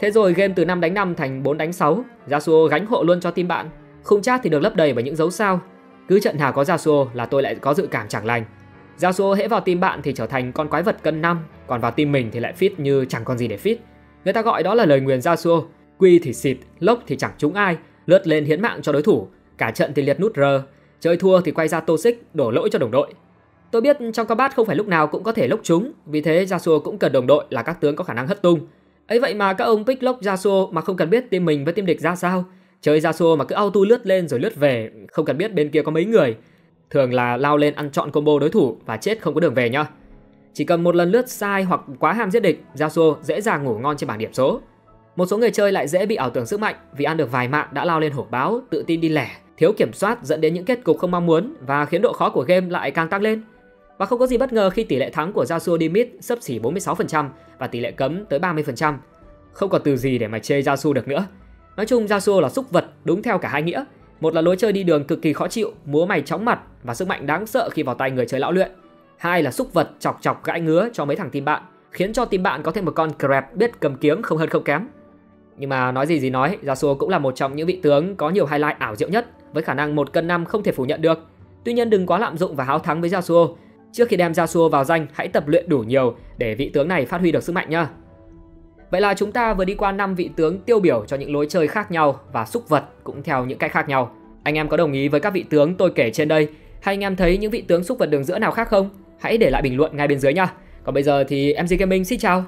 Thế rồi game từ 5 đánh 5 thành 4 đánh 6, Yasuo gánh hộ luôn cho team bạn. Khung chat thì được lấp đầy bởi những dấu sao. Cứ trận nào có Yasuo là tôi lại có dự cảm chẳng lành. Yasuo hễ vào team bạn thì trở thành con quái vật cân 5, còn vào team mình thì lại fit như chẳng còn gì để fit. Người ta gọi đó là lời nguyền Yasuo, quy thì xịt, lốc thì chẳng trúng ai, lướt lên hiến mạng cho đối thủ, cả trận thì liệt nút R, chơi thua thì quay ra toxic đổ lỗi cho đồng đội. Tôi biết trong combat không phải lúc nào cũng có thể lốc chúng, vì thế Yasuo cũng cần đồng đội là các tướng có khả năng hất tung. ấy vậy mà các ông pick lốc Yasuo mà không cần biết team mình với team địch ra sao. Chơi Yasuo mà cứ auto lướt lên rồi lướt về, không cần biết bên kia có mấy người. thường là lao lên ăn trọn combo đối thủ và chết không có đường về nhá. Chỉ cần một lần lướt sai hoặc quá ham giết địch, Yasuo dễ dàng ngủ ngon trên bảng điểm số. Một số người chơi lại dễ bị ảo tưởng sức mạnh vì ăn được vài mạng đã lao lên hổ báo, tự tin đi lẻ, thiếu kiểm soát dẫn đến những kết cục không mong muốn và khiến độ khó của game lại càng tăng lên. Và không có gì bất ngờ khi tỷ lệ thắng của Joshua Dimit sấp xỉ 46% và tỷ lệ cấm tới 30%. Không còn từ gì để mà chê Joshua được nữa. Nói chung Joshua là xúc vật đúng theo cả hai nghĩa. Một là lối chơi đi đường cực kỳ khó chịu, múa mày chóng mặt và sức mạnh đáng sợ khi vào tay người chơi lão luyện. Hai là xúc vật chọc chọc gãi ngứa cho mấy thằng team bạn, khiến cho team bạn có thêm một con crab biết cầm kiếng không hơn không kém. Nhưng mà nói gì gì nói, Yasuo cũng là một trong những vị tướng có nhiều highlight ảo diệu nhất với khả năng một cân năm không thể phủ nhận được. Tuy nhiên đừng quá lạm dụng và háo thắng với Yasuo. Trước khi đem Yasuo vào danh, hãy tập luyện đủ nhiều để vị tướng này phát huy được sức mạnh nhá. Vậy là chúng ta vừa đi qua 5 vị tướng tiêu biểu cho những lối chơi khác nhau và xúc vật cũng theo những cách khác nhau. Anh em có đồng ý với các vị tướng tôi kể trên đây hay anh em thấy những vị tướng xúc vật đường giữa nào khác không? Hãy để lại bình luận ngay bên dưới nha. Còn bây giờ thì MC Gaming xin chào.